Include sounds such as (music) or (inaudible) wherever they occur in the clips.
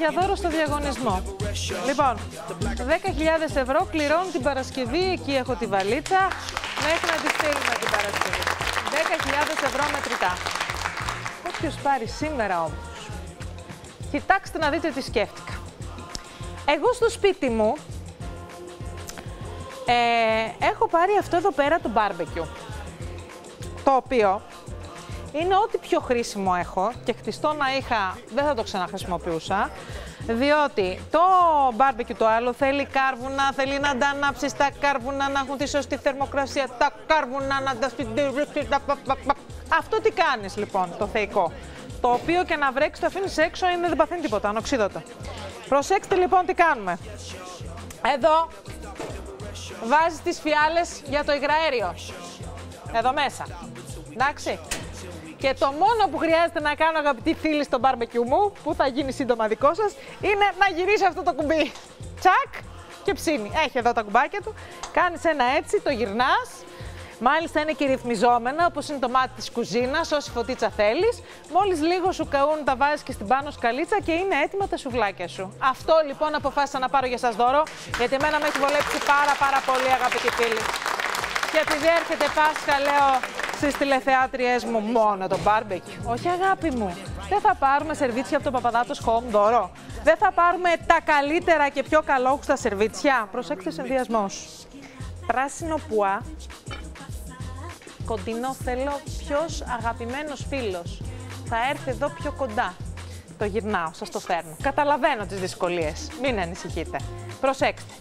Για δώρο στο διαγωνισμό. Λοιπόν, 10.000 ευρώ κληρώνουν την Παρασκευή, εκεί έχω τη βαλίτσα, μέχρι να τη στείλουμε την Παρασκευή. 10.000 ευρώ μετρητά. Όποιος πάρει σήμερα όμως, κοιτάξτε να δείτε τι σκέφτηκα. Εγώ στο σπίτι μου ε, έχω πάρει αυτό εδώ πέρα το barbecue. Το οποίο είναι ό,τι πιο χρήσιμο έχω και χτιστό να είχα, δεν θα το ξαναχρησιμοποιούσα. Διότι το barbecue το άλλο θέλει κάρβουνα, θέλει να τα ανάψεις τα κάρβουνα, να έχουν τη σωστή θερμοκρασία, τα κάρβουνα να τα Αυτό τι κάνεις λοιπόν, το θεϊκό; Το οποίο και να βρέξει το αφήνεις έξω είναι δεν παθαίνει τίποτα, ανοξίδωτο. Προσέξτε λοιπόν τι κάνουμε. Εδώ βάζεις τις φιάλες για το υγραέριο. Εδώ μέσα. Εντάξει. Και το μόνο που χρειάζεται να κάνω, αγαπητοί φίλοι, στο barbecue μου, που θα γίνει σύντομα δικό σας, είναι να γυρίσει αυτό το κουμπί. Τσακ και ψήνει. Έχει εδώ τα κουμπάκια του. Κάνεις ένα έτσι, το γυρνάς. Μάλιστα είναι και ρυθμιζόμενα, όπως είναι το μάτι της κουζίνας, όση φωτίτσα θέλεις. Μόλις λίγο σου καούν, τα βάζεις και στην πάνω σκαλίτσα και είναι έτοιμα τα σουβλάκια σου. Αυτό λοιπόν αποφάσισα να πάρω για σας δώρο, γιατί εμένα με έχει βολέψει πάρα πάρα πολύ αγαπητοί φίλοι. Και επειδή έρχεται Πάσχα, λέω στις τηλεθεάτριές μου μόνο το barbecue. Όχι αγάπη μου, δεν θα πάρουμε σερβίτσια από το Παπαδάτος Home δώρο. Δεν θα πάρουμε τα καλύτερα και πιο καλόχουστα σερβίτσια. Προσέξτε συνδυασμός. Πράσινο πουά, κοντινό θέλω, ποιος αγαπημένος φίλος θα έρθει εδώ πιο κοντά. Το γυρνάω, σας το φέρνω. Καταλαβαίνω τις δυσκολίες, μην ανησυχείτε. Προσέξτε,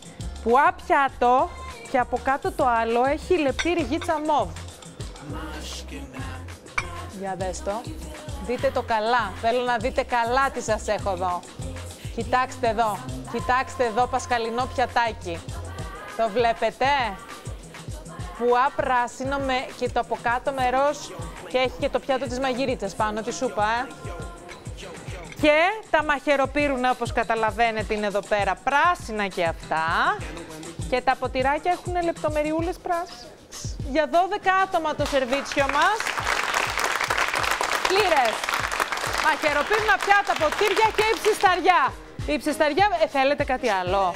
πουά πιάτο και από κάτω το άλλο έχει λεπτή ριγίτσα μοβ. Για δες το. Δείτε το καλά. Θέλω να δείτε καλά τι σας έχω εδώ. Κοιτάξτε εδώ. Κοιτάξτε εδώ πασχαλινό πιατάκι. Το βλέπετε; Πουά πράσινο με, και το από κάτω με ροζ και έχει και το πιάτο της μαγειρίτσας πάνω, τη σούπα, ε. Και τα μαχαιροπύρουνα, όπως καταλαβαίνετε, είναι εδώ πέρα πράσινα και αυτά. Και τα ποτηράκια έχουν λεπτομεριούλες πράσινες. Για 12 άτομα το σερβίτσιο μας. Πλήρες. Μαχαιροπύρουνα πιάτα, ποτήρια και η ψισταριά. Η ψισταριά, ε, θέλετε κάτι άλλο;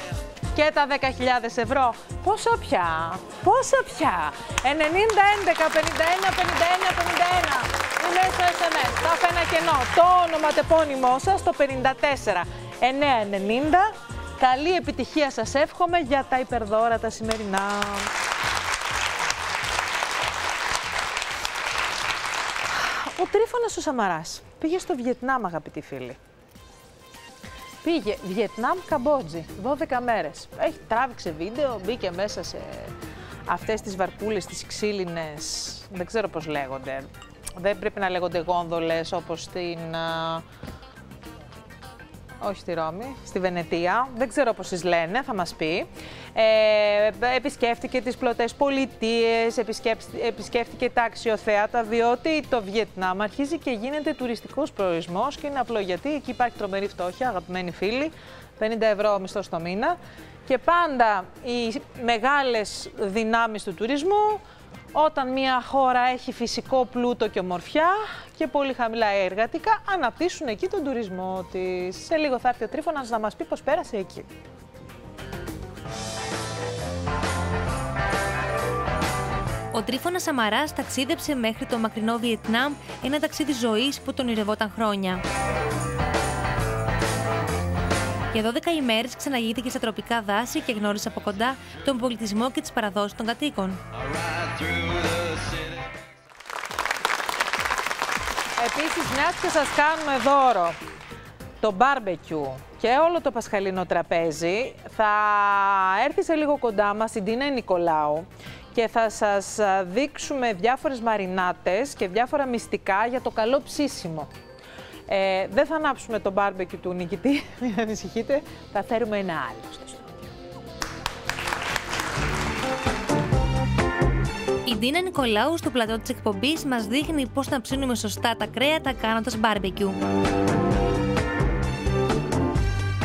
Και τα 10.000 ευρώ. Πόσα πια, πόσα πια; 90, 11, 51, 51, 51. Είναι στο SMS. Θα έχω ένα κενό. Το ονοματεπώνυμό σας, το 54 990. Καλή επιτυχία σας εύχομαι για τα υπερδώρα τα σημερινά. Ο Τρίφωνας ο Σαμαράς πήγε στο Βιετνάμ, αγαπητοί φίλοι. Πήγε Βιετνάμ, Καμπότζη, 12 μέρες. Έχει τράβηξε βίντεο, μπήκε μέσα σε αυτές τις βαρκούλες, τις ξύλινες, δεν ξέρω πώς λέγονται. Δεν πρέπει να λέγονται γόνδολες όπως στην α, όχι στη Ρώμη, στη Βενετία. Δεν ξέρω πώς τις λένε, θα μας πει. Ε, επισκέφτηκε τις πλωτές πολιτείες, επισκέφτηκε τα αξιοθέατα, διότι το Βιετνάμ αρχίζει και γίνεται τουριστικός προορισμός και είναι απλό γιατί εκεί υπάρχει τρομερή φτώχεια, αγαπημένοι φίλοι, 50 ευρώ μισθός το μήνα και πάντα οι μεγάλες δυνάμεις του τουρισμού Όταν μια χώρα έχει φυσικό πλούτο και ομορφιά και πολύ χαμηλά εργατικά, αναπτύσσουν εκεί τον τουρισμό της. Σε λίγο θα έρθει ο Τρίφωνας να μας πει πώς πέρασε εκεί. Ο Τρίφωνας Σαμαράς ταξίδεψε μέχρι το μακρινό Βιετνάμ, ένα ταξίδι ζωής που τον ηρευόταν χρόνια. Για 12 ημέρες ξαναγήθηκε στα τροπικά δάση και γνώρισε από κοντά τον πολιτισμό και τις παραδόσεις των κατοίκων. Επίσης, μιας και σας κάνουμε δώρο το μπάρμπεκιου και όλο το πασχαλινό τραπέζι, θα έρθει σε λίγο κοντά μας η Ντίνα Νικολάου και θα σας δείξουμε διάφορες μαρινάτες και διάφορα μυστικά για το καλό ψήσιμο. Ε, δεν θα ανάψουμε το μπάρμπεκιου του νικητή, (laughs) μην ανησυχείτε, θα φέρουμε ένα άλλο στο Η Ντίνα Νικολάου στο πλατό της εκπομπής μας δείχνει πώς να ψήνουμε σωστά τα κρέατα κάνοντας μπάρμπεκιου.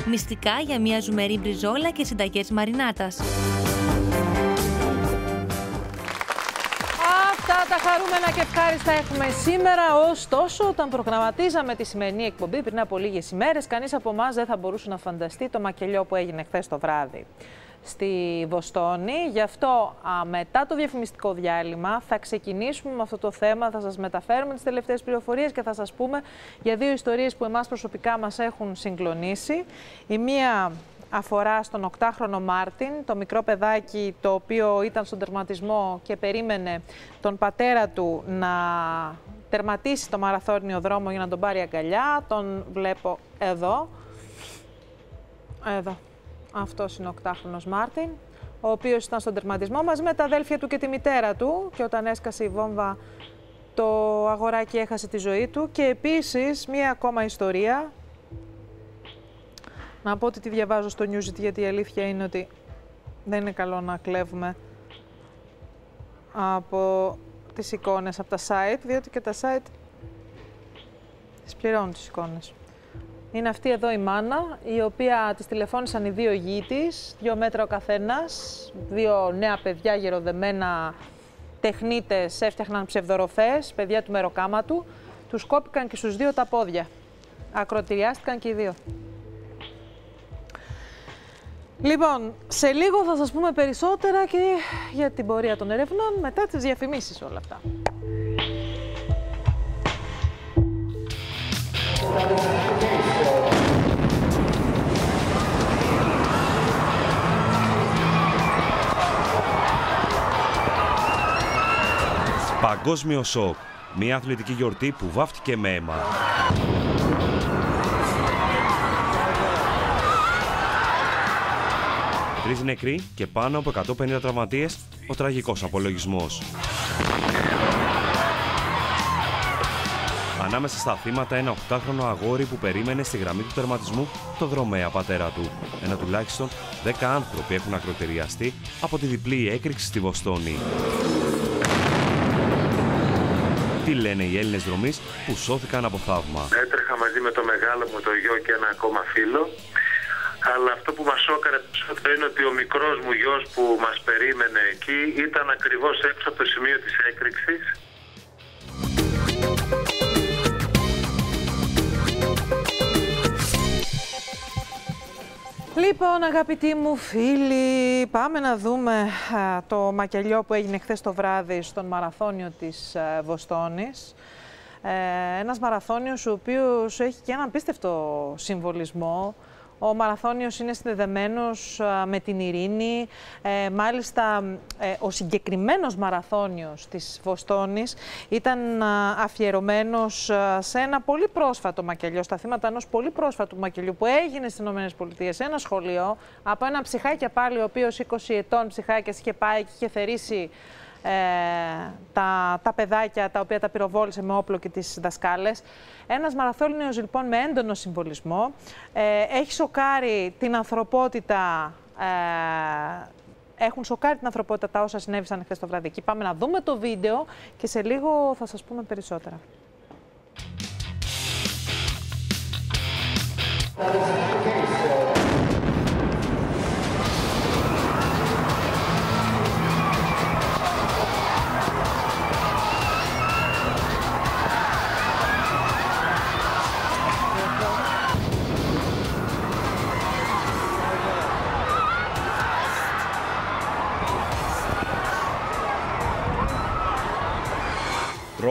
Μυστικά για μια ζουμερή μπριζόλα και συνταγές μαρινάτας. Τα χαρούμενα και ευχάριστα έχουμε σήμερα. Ωστόσο, όταν προγραμματίζαμε τη σημερινή εκπομπή πριν από λίγες ημέρες, κανείς από εμάς δεν θα μπορούσε να φανταστεί το μακελιό που έγινε χθες το βράδυ στη Βοστόνη. Γι' αυτό μετά το διαφημιστικό διάλειμμα θα ξεκινήσουμε με αυτό το θέμα, θα σας μεταφέρουμε τις τελευταίες πληροφορίες και θα σας πούμε για δύο ιστορίες που εμάς προσωπικά μας έχουν συγκλονίσει. Η μία αφορά στον 8χρονο Μάρτιν, το μικρό παιδάκι το οποίο ήταν στον τερματισμό και περίμενε τον πατέρα του να τερματίσει το μαραθώνιο δρόμο για να τον πάρει αγκαλιά. Τον βλέπω εδώ. Εδώ. Αυτός είναι ο 8χρονο Μάρτιν, ο οποίος ήταν στον τερματισμό μαζί με τα αδέλφια του και τη μητέρα του. Και όταν έσκασε η βόμβα, το αγοράκι έχασε τη ζωή του. Και επίσης, μία ακόμα ιστορία. Να πω ότι τη διαβάζω στο Newsit, γιατί η αλήθεια είναι ότι δεν είναι καλό να κλέβουμε από τις εικόνες από τα site, διότι και τα site τις πληρώνουν τις εικόνες. Είναι αυτή εδώ η μάνα, η οποία της τηλεφώνησαν οι δύο γη της, δύο μέτρα ο καθένας, δύο νέα παιδιά γεροδεμένα τεχνίτες έφτιαχναν ψευδοροφές, παιδιά του μεροκάματου. Τους κόπηκαν και στους δύο τα πόδια. Ακροτηριάστηκαν και οι δύο. Λοιπόν, σε λίγο θα σας πούμε περισσότερα και για την πορεία των ερευνών μετά τις διαφημίσεις όλα αυτά. Παγκόσμιο σοκ. Μια αθλητική γιορτή που βάφτηκε με αίμα. Τρεις νεκροί και πάνω από 150 τραυματίες, ο τραγικός απολογισμός. Ανάμεσα στα θύματα ένα 8χρονο αγόρι που περίμενε στη γραμμή του τερματισμού το δρομέα πατέρα του. Ένα τουλάχιστον 10 άνθρωποι έχουν ακροτεριαστεί από τη διπλή έκρηξη στη Βοστόνη. Τι λένε οι Έλληνες δρομείς που σώθηκαν από θαύμα; Έτρεχα μαζί με το μεγάλο μου το γιο και ένα ακόμα φίλο. Αλλά αυτό που μας σώκαρε περισσότερο είναι ότι ο μικρός μου γιος που μας περίμενε εκεί ήταν ακριβώς έξω από το σημείο της έκρηξης. Λοιπόν, αγαπητοί μου φίλοι, πάμε να δούμε το μακελιό που έγινε χθες το βράδυ στον μαραθώνιο της α, Βοστόνης. Ε, ένας μαραθώνιος ο οποίος έχει και έναν πίστευτο συμβολισμό. Ο μαραθώνιος είναι συνδεδεμένος με την ειρήνη. Ε, μάλιστα, ε, ο συγκεκριμένος μαραθώνιος της Βοστόνης ήταν αφιερωμένος σε ένα πολύ πρόσφατο μακελιό, στα θύματα ενός πολύ πρόσφατου μακελιού που έγινε στις ΗΠΑ σε ένα σχολείο από ένα ψυχάκι πάλι, ο οποίος 20 ετών ψυχάκιας είχε πάει και είχε θερήσει ε, τα, τα παιδάκια τα οποία τα πυροβόλησε με όπλο και τις δασκάλες. Ένας μαραθώνιος λοιπόν με έντονο συμβολισμό. Ε, έχει σοκάρει την ανθρωπότητα ε, έχουν σοκάρει την ανθρωπότητα τα όσα συνέβησαν χθες το βράδυ. πάμε να δούμε το βίντεο και σε λίγο θα σας πούμε περισσότερα.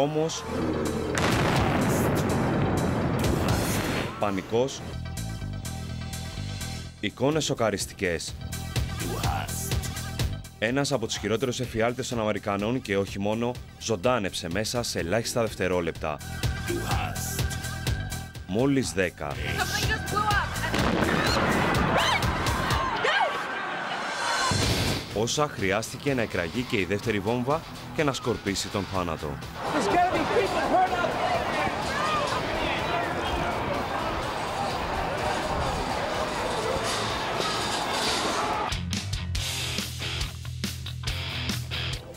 Τρόμος, πανικός, εικόνες σοκαριστικές. Ένας από τους χειρότερους εφιάλτες των Αμερικανών και όχι μόνο, ζωντάνεψε μέσα σε ελάχιστα δευτερόλεπτα. Μόλις 10. Όσα χρειάστηκε να εκραγεί και η δεύτερη βόμβα και να σκορπίσει τον θάνατο.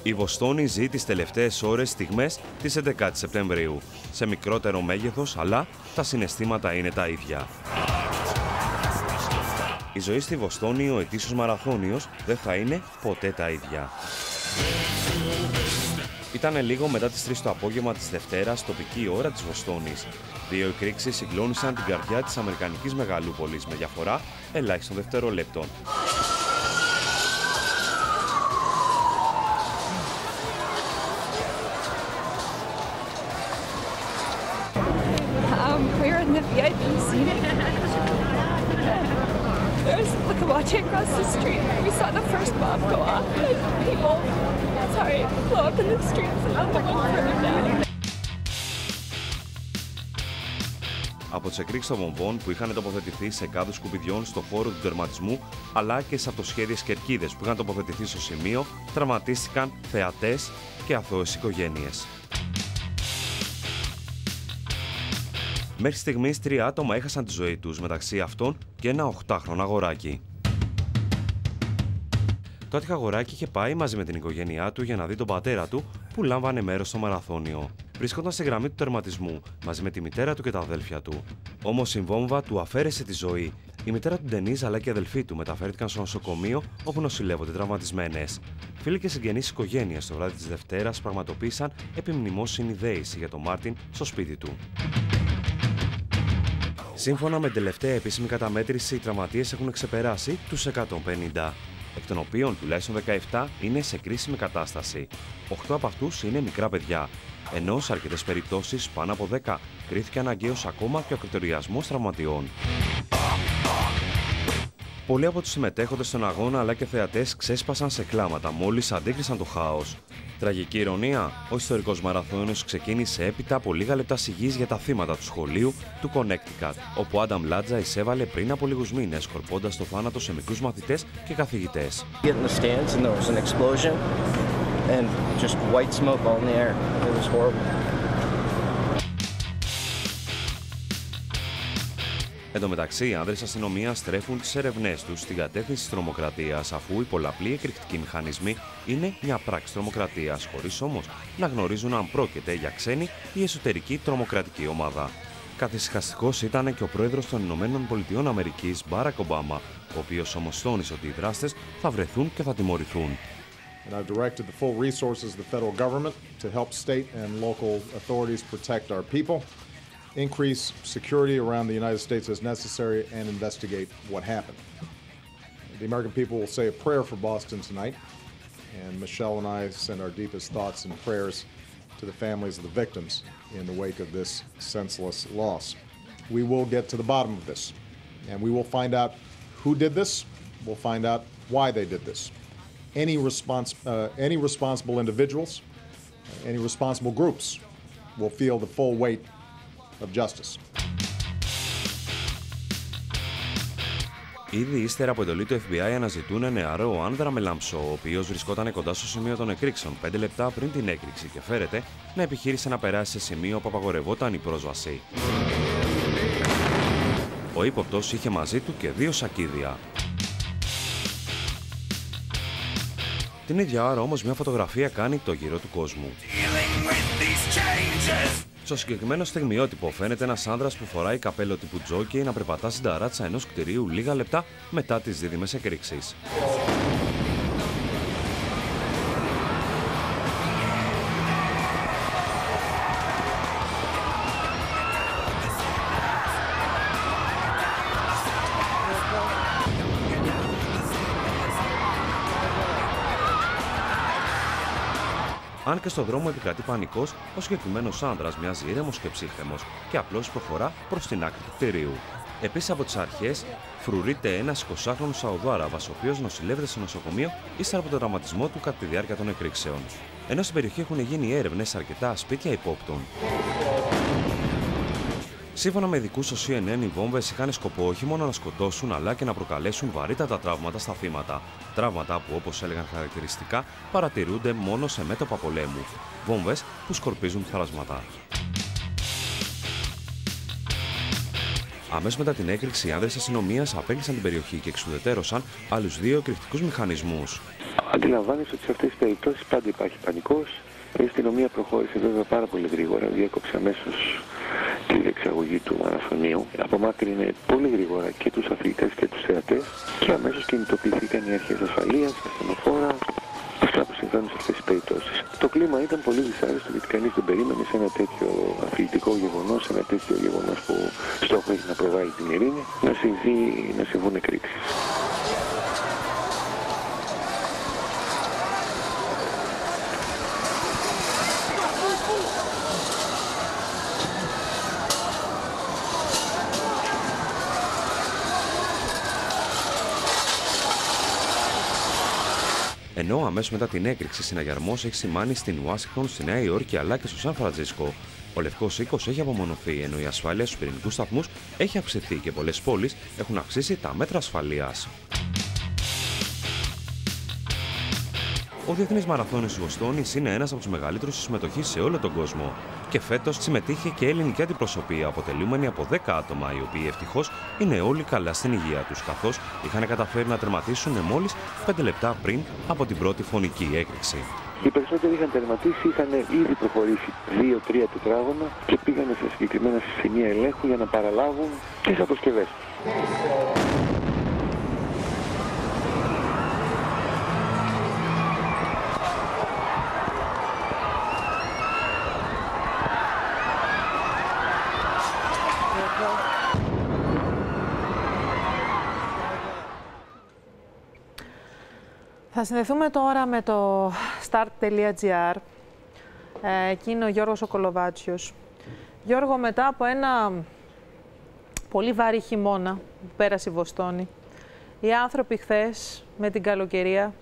Η Βοστόνη ζει τις τελευταίες ώρες στιγμές της 11 Σεπτεμβρίου, σε μικρότερο μέγεθος, αλλά τα συναισθήματα είναι τα ίδια. Η ζωή στη Βοστόνη, ο ετήσιος μαραθώνιος, δεν θα είναι ποτέ τα ίδια. Ήταν λίγο μετά τις 3 το απόγευμα της Δευτέρας, τοπική ώρα της Βοστόνης. Δύο εκρήξεις συγκλώνησαν την καρδιά της Αμερικανικής μεγαλούπολης με διαφορά ελάχιστων δευτερολέπτων. Από τι εκρήξει των βομβών που είχαν τοποθετηθεί σε κάδους σκουπιδιών στο χώρο του τερματισμού, αλλά και σε αυτοσχέδιες κερκίδες που είχαν τοποθετηθεί στο σημείο, τραυματίστηκαν θεατές και αθώες οικογένειες. Μέχρι στιγμής τρία άτομα έχασαν τη ζωή τους, μεταξύ αυτών και ένα 8χρονο αγοράκι. Το άτυχο αγοράκι είχε πάει μαζί με την οικογένειά του για να δει τον πατέρα του που λάμβανε μέρος στο μαραθώνιο. Βρισκόταν στη γραμμή του τερματισμού μαζί με τη μητέρα του και τα αδέλφια του. Όμως η βόμβα του αφαίρεσε τη ζωή. Η μητέρα του Ντενίζ αλλά και η αδελφή του μεταφέρθηκαν στο νοσοκομείο όπου νοσηλεύονται τραυματισμένες. Φίλοι και συγγενείς οικογένειας το βράδυ της Δευτέρας πραγματοποίησαν επιμνημόσυνη δέηση για τον Μάρτιν στο σπίτι του. Σύμφωνα με την τελευταία επίσημη καταμέτρηση, οι τραυματίες έχουν ξεπεράσει τους 150, εκ των οποίων τουλάχιστον 17 είναι σε κρίσιμη κατάσταση. 8 από αυτούς είναι μικρά παιδιά, ενώ σε αρκετές περιπτώσεις πάνω από 10 κρίθηκε αναγκαίος ακόμα και ο ακροτηριασμό τραυματιών. Πολλοί από τους συμμετέχοντες στον αγώνα αλλά και θεατές ξέσπασαν σε κλάματα μόλις αντίκρισαν το χάος. Τραγική ηρωνία, ο ιστορικός μαραθώνιος ξεκίνησε έπειτα από λίγα λεπτά σιγής για τα θύματα του σχολείου του Connecticut, όπου ο Άνταμ Λάτζα εισέβαλε πριν από λίγους μήνες, σκορπώντας το θάνατο σε μικρούς μαθητές και καθηγητές. Get in the stands and there was an explosion and just white smoke all in the air. It was horrible. Εν τω μεταξύ, οι άνδρες αστυνομίας στρέφουν τις ερευνές τους στην κατεύθυνση της τρομοκρατίας, αφού οι πολλαπλοί εκρηκτικοί μηχανισμοί είναι μια πράξη τρομοκρατίας, χωρίς όμως να γνωρίζουν αν πρόκειται για ξένη ή εσωτερική τρομοκρατική ομάδα. Καθησυχαστικός ήταν και ο πρόεδρος των Ηνωμένων Πολιτειών Αμερικής, Μπάρακ Ομπάμα, ο οποίος όμως τόνισε ότι οι δράστες θα βρεθούν και θα τιμωρηθούν. And I've directed the full resources of the federal government to help state and local authorities protect our people, increase security around the United States as necessary, and investigate what happened. The American people will say a prayer for Boston tonight, and Michelle and I send our deepest thoughts and prayers to the families of the victims in the wake of this senseless loss. We will get to the bottom of this, and we will find out who did this, we'll find out why they did this any, respons- uh, any responsible individuals, any responsible groups will feel the full weight of justice. Ήδη ύστερα από εντολή του FBI αναζητούν νεαρό άνδρα με λάμψο, ο οποίος βρισκόταν κοντά στο σημείο των εκρήξεων 5 λεπτά πριν την έκρηξη και φέρεται να επιχείρησε να περάσει σε σημείο που απαγορευόταν η πρόσβαση. Ο ύποπτος είχε μαζί του και δύο σακίδια. Την ίδια ώρα όμως μια φωτογραφία κάνει το γύρο του κόσμου. Στο συγκεκριμένο στιγμιότυπο φαίνεται ένας άνδρας που φοράει καπέλο τύπου τζόκι να περπατά στην ταράτσα ενός κτηρίου λίγα λεπτά μετά τις δίδυμες εκρήξεις. Αν και στο δρόμο επικρατεί πανικός, ο συγκεκριμένος άντρα μοιάζει ήρεμος και ψύχρεμος και απλώς προχωρά προς την άκρη του κτηρίου. Επίσης από τις αρχές, φρουρείται ένας 20χρονο Σαουδάραβα, ο οποίος νοσηλεύεται στο νοσοκομείο ύστερα από τον τραυματισμό του κατά τη διάρκεια των εκρήξεων. Ενώ στην περιοχή έχουν γίνει έρευνες σε αρκετά σπίτια υπόπτων. Σύμφωνα με ειδικούς στο CNN, οι βόμβες είχαν σκοπό όχι μόνο να σκοτώσουν αλλά και να προκαλέσουν βαρύτατα τραύματα στα θύματα. Τραύματα που, όπως έλεγαν χαρακτηριστικά, παρατηρούνται μόνο σε μέτωπα πολέμου. Βόμβες που σκορπίζουν θαλασματά. Αμέσως μετά την έκρηξη, οι άνδρες αστυνομίας απέκλεισαν την περιοχή και εξουδετέρωσαν άλλους δύο εκρηκτικούς μηχανισμούς. Αντιλαμβάνεσαι ότι σε αυτές τις περιπτώσεις πάντα υπάρχει πανικός. Η αστυνομία προχώρησε βέβαια πάρα πολύ γρήγορα, διέκοψε αμέσως τη διεξαγωγή του μαραθωνίου. Απομάκρυνε πολύ γρήγορα και τους αθλητές και τους θεατές και αμέσως κινητοποιηθήκαν οι αρχές ασφαλείας, τα στενοφόρα, αυτά που συμβαίνουν σε αυτές τις περιπτώσεις. Το κλίμα ήταν πολύ δυσάρεστο γιατί κανείς δεν περίμενε σε ένα τέτοιο αθλητικό γεγονός, σε ένα τέτοιο γεγονός που στόχο έχει να προβάλλει την ειρήνη, να, συμβεί, να συμβούν εκρήξεις. Ενώ αμέσως μετά την έκρηξη, συναγερμός έχει σημάνει στην Ουάσιγκτον, στη Νέα Υόρκη αλλά και στο Σαν Φραντζίσκο. Ο Λευκός Οίκος έχει απομονωθεί, ενώ η ασφάλεια στους πυρηνικούς σταθμούς έχει αυξηθεί και πολλές πόλεις έχουν αυξήσει τα μέτρα ασφαλείας. Ο Διεθνής Μαραθώνιος τη Βοστόνη είναι ένας από τους μεγαλύτερους στη συμμετοχής σε όλο τον κόσμο. Και φέτος συμμετείχε και ελληνική αντιπροσωπεία, αποτελούμενη από 10 άτομα, οι οποίοι ευτυχώς είναι όλοι καλά στην υγεία τους, καθώς είχαν καταφέρει να τερματίσουν μόλις 5 λεπτά πριν από την πρώτη φωνική έκρηξη. Οι περισσότεροι είχαν τερματίσει, είχαν ήδη προχωρήσει 2-3 τετράγωνα και πήγαν σε συγκεκριμένα σημεία ελέγχου για να παραλάβουν τις αποσκευές. Θα συνδεθούμε τώρα με το start.gr. Ε, εκεί είναι ο Γιώργος Οκολοβάτσιος. Γιώργο, μετά από ένα πολύ βαρύ χειμώνα που πέρασε η Βοστόνη, οι άνθρωποι χθες με την καλοκαιρία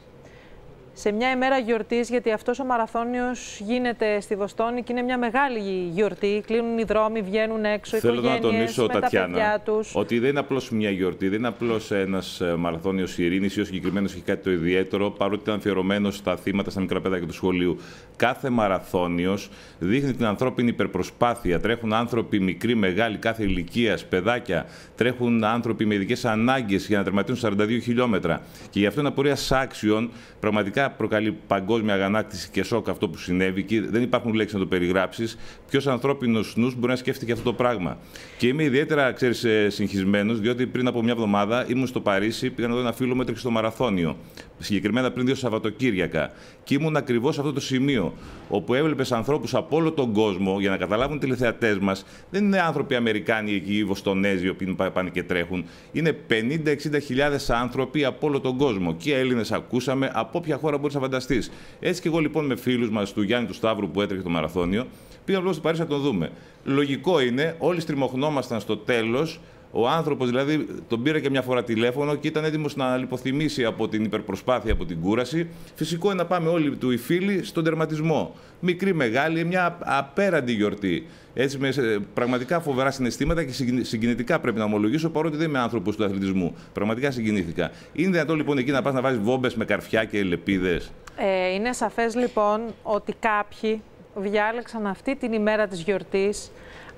σε μια ημέρα γιορτής, γιατί αυτός ο μαραθώνιος γίνεται στη Βοστόνη και είναι μια μεγάλη γιορτή. Κλείνουν οι δρόμοι, βγαίνουν έξω οι Θέλω να τονίσω, με Τατιάνα, τα παιδιά τους. ότι δεν είναι απλώς μια γιορτή, δεν είναι απλώς ένας μαραθώνιος ειρήνης ή ο συγκεκριμένος έχει κάτι το ιδιαίτερο, παρότι ήταν αφιερωμένος στα θύματα, στα μικρά παιδάκια του σχολείου. Κάθε μαραθώνιος δείχνει την ανθρώπινη υπερπροσπάθεια. Τρέχουν άνθρωποι μικροί, μεγάλοι, κάθε ηλικία, παιδάκια. Τρέχουν άνθρωποι με ειδικές ανάγκες για να τερματίσουν 42 χιλιόμετρα. Και γι' αυτό είναι απορία άξιων. Πραγματικά προκαλεί παγκόσμια αγανάκτηση και σοκ αυτό που συνέβη και δεν υπάρχουν λέξεις να το περιγράψεις. Ποιος ανθρώπινος νους μπορεί να σκέφτηκε αυτό το πράγμα. Και είμαι ιδιαίτερα, ξέρεις, συγχυσμένος, διότι πριν από μια εβδομάδα ήμουν στο Παρίσι, πήγα να δω ένα φίλο μου έτρεξε στο μαραθώνιο. Συγκεκριμένα πριν δύο Σαββατοκύριακα. Και ήμουν ακριβώς σε αυτό το σημείο, όπου έβλεπες ανθρώπους από όλο τον κόσμο, για να καταλάβουν οι τηλεθεατές μας, δεν είναι άνθρωποι Αμερικάνοι εκεί, οι Βοστονέζοι, οι οποίοι πάνε και τρέχουν. Είναι 50-60 χιλιάδες άνθρωποι από όλο τον κόσμο. Και Έλληνες ακούσαμε, από όποια χώρα μπορείς να φανταστείς. Έτσι και εγώ λοιπόν με φίλους μας, του Γιάννη του Σταύρου που έτρεχε το μαραθώνιο, πήγαμε λίγο στο Παρίσι να τον δούμε. Λογικό είναι, όλοι στριμωχνόμασταν στο τέλος ο άνθρωπος δηλαδή τον πήρε και μια φορά τηλέφωνο και ήταν έτοιμος να λιποθυμήσει από την υπερπροσπάθεια, από την κούραση. Φυσικό είναι να πάμε όλοι του οι φίλοι στον τερματισμό. Μικρή, μεγάλη, μια απέραντη γιορτή. Έτσι με ε, πραγματικά φοβερά συναισθήματα και συγκινητικά πρέπει να ομολογήσω, παρότι δεν είμαι άνθρωπος του αθλητισμού. Πραγματικά συγκινήθηκα. Είναι δυνατόν λοιπόν εκεί να πας να βάζεις βόμπες με καρφιά και λεπίδες; Ε, είναι σαφές λοιπόν ότι κάποιοι διάλεξαν αυτή την ημέρα της γιορτής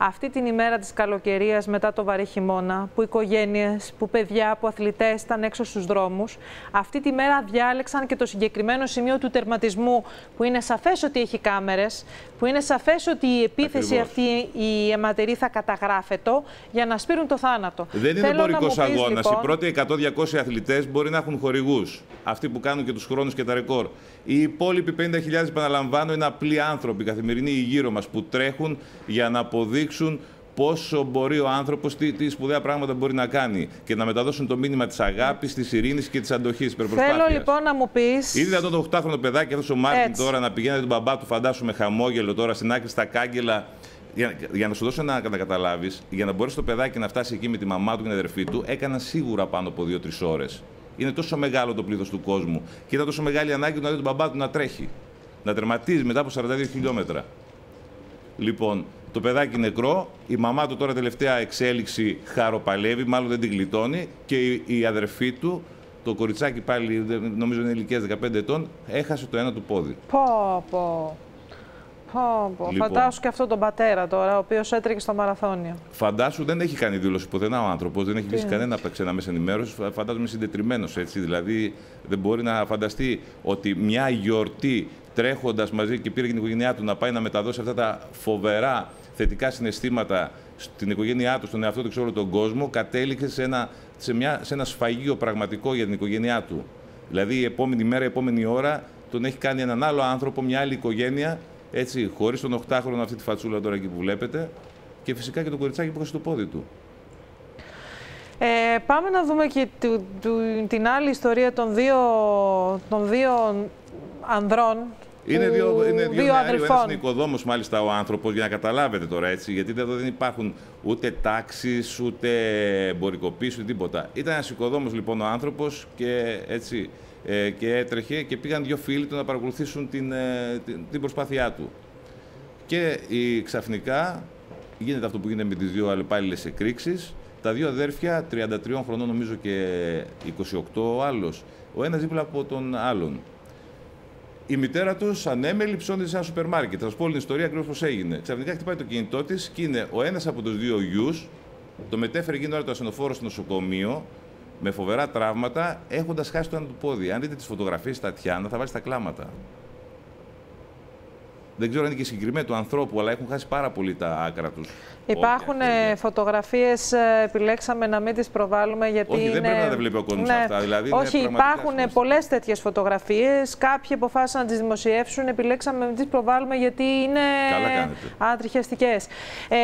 αυτή την ημέρα της καλοκαιρίας μετά το βαρύ χειμώνα, που οικογένειες, που παιδιά, που αθλητές ήταν έξω στους δρόμους, αυτή τη μέρα διάλεξαν και το συγκεκριμένο σημείο του τερματισμού, που είναι σαφές ότι έχει κάμερες, που είναι σαφές ότι η επίθεση αυτή η αιματερή θα καταγράφεται για να σπείρουν το θάνατο. Δεν είναι εμπορικός αγώνας. Λοιπόν... Οι πρώτοι 100-200 αθλητές μπορεί να έχουν χορηγούς. Αυτοί που κάνουν και τους χρόνους και τα ρεκόρ. Οι υπόλοιποι 50.000, επαναλαμβάνω, είναι απλοί άνθρωποι καθημερινοί γύρω μα που τρέχουν για να αποδείξουν πόσο μπορεί ο άνθρωπος, τι, τι σπουδαία πράγματα μπορεί να κάνει και να μεταδώσουν το μήνυμα της αγάπης, της ειρήνης και της αντοχής, τη Θέλω λοιπόν να μου πεις. Είναι δυνατόν το 8χρονο παιδάκι αυτός ο Μάρτιν Έτσι. τώρα να πηγαίνει τον μπαμπά του, φαντάσου με χαμόγελο τώρα στην άκρη στα κάγκελα. Για, για να σου δώσω ένα να καταλάβεις, για να μπορέσει το παιδάκι να φτάσει εκεί με τη μαμά του και την αδερφή του, έκαναν σίγουρα πάνω από 2-3 ώρες. Είναι τόσο μεγάλο το πλήθος του κόσμου και ήταν τόσο μεγάλη ανάγκη του να δει τον μπαμπά του να τρέχει. Να τερματίζει μετά από 42 χιλιόμετρα. Λοιπόν, το παιδάκι νεκρό, η μαμά του τώρα τελευταία εξέλιξη χαροπαλεύει, μάλλον δεν την γλιτώνει και η, η αδερφή του, το κοριτσάκι πάλι, δεν- νομίζω είναι ηλικίας 15 ετών, έχασε το ένα του πόδι. Πω, πω. Πω, πω. Λοιπόν. Φαντάσου και αυτό τον πατέρα τώρα, ο οποίος έτρεχε στο μαραθώνιο. Φαντάσου δεν έχει κάνει δήλωση πουθενά ο άνθρωπος, δεν έχει βγει σε κανένα από τα ξένα μέσα ενημέρωσης. Φαντάζομαι συντετριμένος έτσι. Δηλαδή δεν μπορεί να φανταστεί ότι μια γιορτή τρέχοντας μαζί και πήρε την οικογένειά του να πάει να μεταδώσει αυτά τα φοβερά θετικά συναισθήματα στην οικογένειά του, στον εαυτό του και σε όλο τον κόσμο, κατέληξε σε ένα, σε μια, σε ένα σφαγείο πραγματικό για την οικογένειά του. Δηλαδή η επόμενη μέρα, η επόμενη ώρα τον έχει κάνει έναν άλλο άνθρωπο, μια άλλη οικογένεια, έτσι, χωρίς τον 8χρονο αυτή τη φατσούλα τώρα εκεί που βλέπετε, και φυσικά και το κοριτσάκι που είχε στο πόδι του. Ε, πάμε να δούμε και του, του- την άλλη ιστορία των δύο, των δύο ανδρών. Είναι που- δύο, είναι δύο, νεαροί. Ο ένας αδελφών. είναι οικοδόμος μάλιστα ο άνθρωπος, για να καταλάβετε τώρα έτσι, γιατί εδώ δεν υπάρχουν ούτε τάξεις, ούτε εμπορικοποίηση, ούτε τίποτα. Ήταν ένας οικοδόμος λοιπόν ο άνθρωπος και έτσι ε, και έτρεχε και πήγαν δύο φίλοι του να παρακολουθήσουν την, ε, την, την προσπάθειά του. Και η, ξαφνικά γίνεται αυτό που γίνεται με τις δύο αλλεπάλληλες εκρήξεις. Τα δύο αδέρφια, 33 χρονών νομίζω και 28 ο άλλος, ο ένας δίπλα από τον άλλον. Η μητέρα του ανέμελη ψώνιζε σε ένα σούπερ μάρκετ. Θα σα πω όλη την ιστορία ακριβώς πώς έγινε. Ξαφνικά χτυπάει το κινητό της και είναι ο ένας από τους δύο γιους. Το μετέφερε εκείνη την ώρα το ασθενοφόρο στο νοσοκομείο με φοβερά τραύματα, έχοντας χάσει το ένα του πόδι. Αν δείτε τις φωτογραφίες στα Τιάννα, θα βάλεις τα κλάματα. Δεν ξέρω αν είναι και συγκεκριμένο του ανθρώπου, αλλά έχουν χάσει πάρα πολύ τα άκρα τους. Υπάρχουν ε, φωτογραφίες, ε, επιλέξαμε να μην τις προβάλλουμε γιατί Όχι, δεν είναι... πρέπει να τα βλέπει ο κόσμος αυτά, δηλαδή είναι Όχι, πραγματικά υπάρχουν σημαντικό. πολλές τέτοιες φωτογραφίες. Κάποιοι αποφάσισαν να τις δημοσιεύσουν, επιλέξαμε να μην τις προβάλλουμε γιατί είναι Καλά κάνετε. ατριχιαστικές. Ε,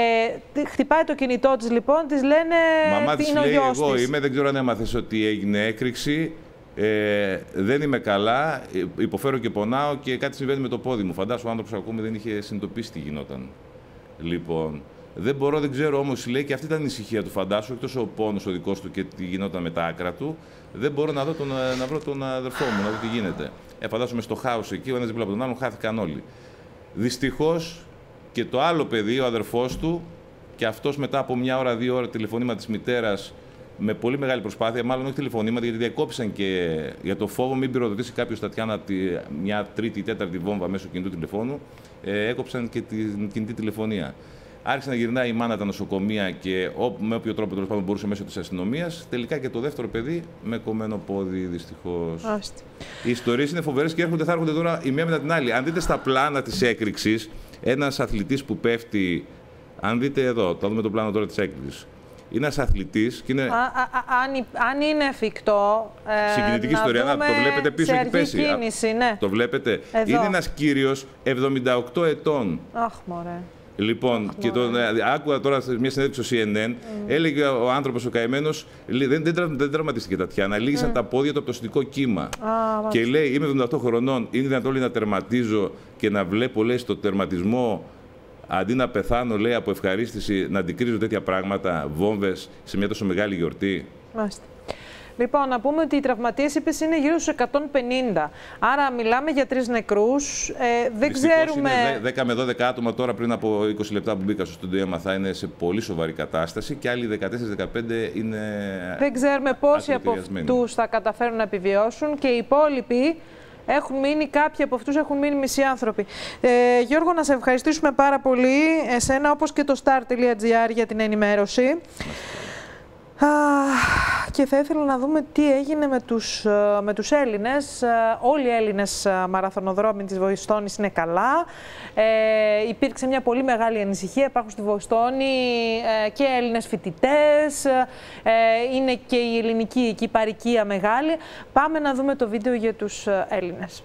τι- χτυπάει το κινητό της λοιπόν, της λένε Μαμά τι της είναι ο λέει: γιος Εγώ της. είμαι, δεν ξέρω αν έμαθες ότι έγινε έκρηξη. Ε, δεν είμαι καλά, ε, υποφέρω και πονάω και κάτι συμβαίνει με το πόδι μου. Φαντάσου ο άνθρωπος ακόμη δεν είχε συνειδητοποιήσει τι γινόταν. Λοιπόν, δεν μπορώ, δεν ξέρω όμως, λέει και αυτή ήταν η ησυχία του. Φαντάσου, εκτός ο πόνος ο δικός του και τι γινόταν με τα άκρα του, δεν μπορώ να, δω τον, ε, να βρω τον αδερφό μου, να δω τι γίνεται. Ε, φαντάσου στο χάος εκεί, ο ένας δίπλα από τον άλλον, χάθηκαν όλοι. Δυστυχώς και το άλλο παιδί, ο αδερφός του, και αυτός μετά από μια ώρα, δύο ώρα τηλεφωνήμα της μητέρας με πολύ μεγάλη προσπάθεια, μάλλον όχι τηλεφωνήματα, γιατί διακόψαν και για το φόβο μην πυροδοτήσει κάποιος Τατιάνα τη, μια τρίτη ή τέταρτη βόμβα μέσω κινητού τηλεφώνου, ε, έκοψαν και την κινητή τηλεφωνία. Άρχισε να γυρνάει η μάνα τα νοσοκομεία και ό, με όποιο τρόπο τέλος πάντων μπορούσε μέσω της αστυνομίας. Τελικά και το δεύτερο παιδί με κομμένο πόδι, δυστυχώς. Άστε. Οι ιστορίες είναι φοβερές και έρχονται, θα έρχονται τώρα η μία μετά την άλλη. Αν δείτε στα πλάνα της έκρηξης, ένας αθλητής που πέφτει. Αν δείτε εδώ, θα δούμε το πλάνο τώρα της έκρηξης. Είναι ένας αθλητής και είναι. Α, α, α, αν, υ- αν είναι εφικτό. Ε, Συγκινητική να ιστορία. Να, δούμε το βλέπετε πίσω σε έχει πέσει. αργή κίνηση, ναι. Το βλέπετε. Εδώ. Είναι ένας κύριος 78 ετών. Αχ, μωρέ. Λοιπόν, και τον, ε, άκουγα τώρα σε μια συνέντευξη στο CNN, έλεγε ο άνθρωπος ο καημένος, δεν, δεν, τρα- δεν τραυματίστηκε τα Τιάνα, λύγησαν τα πόδια του από το συνδικό κύμα. Α, και λέει, είμαι 78 χρονών, είναι δυνατόν λέει, να τερματίζω και να βλέπω λέει, στο τερματισμό, αντί να πεθάνω, λέει, από ευχαρίστηση, να αντικρίζω τέτοια πράγματα, βόμβες σε μια τόσο μεγάλη γιορτή. Μάλιστα. Λοιπόν, να πούμε ότι οι τραυματίες, είπες, είναι γύρω στους 150. Άρα μιλάμε για τρεις νεκρούς. Ε, δεν Δυστυχώς ξέρουμε... Είναι δε- 10 με 12 άτομα τώρα πριν από 20 λεπτά που μπήκα στο στούντιο έμαθα είναι σε πολύ σοβαρή κατάσταση και άλλοι 14-15 είναι Δεν ξέρουμε πόσοι από ακροτηριασμένοι. αυτούς θα καταφέρουν να επιβιώσουν και οι υπόλοιποι έχουν μείνει, κάποιοι από αυτούς έχουν μείνει μισοί άνθρωποι. Ε, Γιώργο, να σε ευχαριστήσουμε πάρα πολύ, εσένα όπως και το star.gr για την ενημέρωση. Α, και θα ήθελα να δούμε τι έγινε με τους, ε, με τους Έλληνες. Ε, Όλοι οι Έλληνες ε, μαραθωνοδρόμοι της Βοηστόνης είναι καλά. Ε, υπήρξε μια πολύ μεγάλη ανησυχία. Υπάρχουν στη Βοηστόνη ε, και Έλληνες φοιτητές. Ε, είναι και η ελληνική εκεί παροικία μεγάλη. Πάμε να δούμε το βίντεο για τους ε, Έλληνες.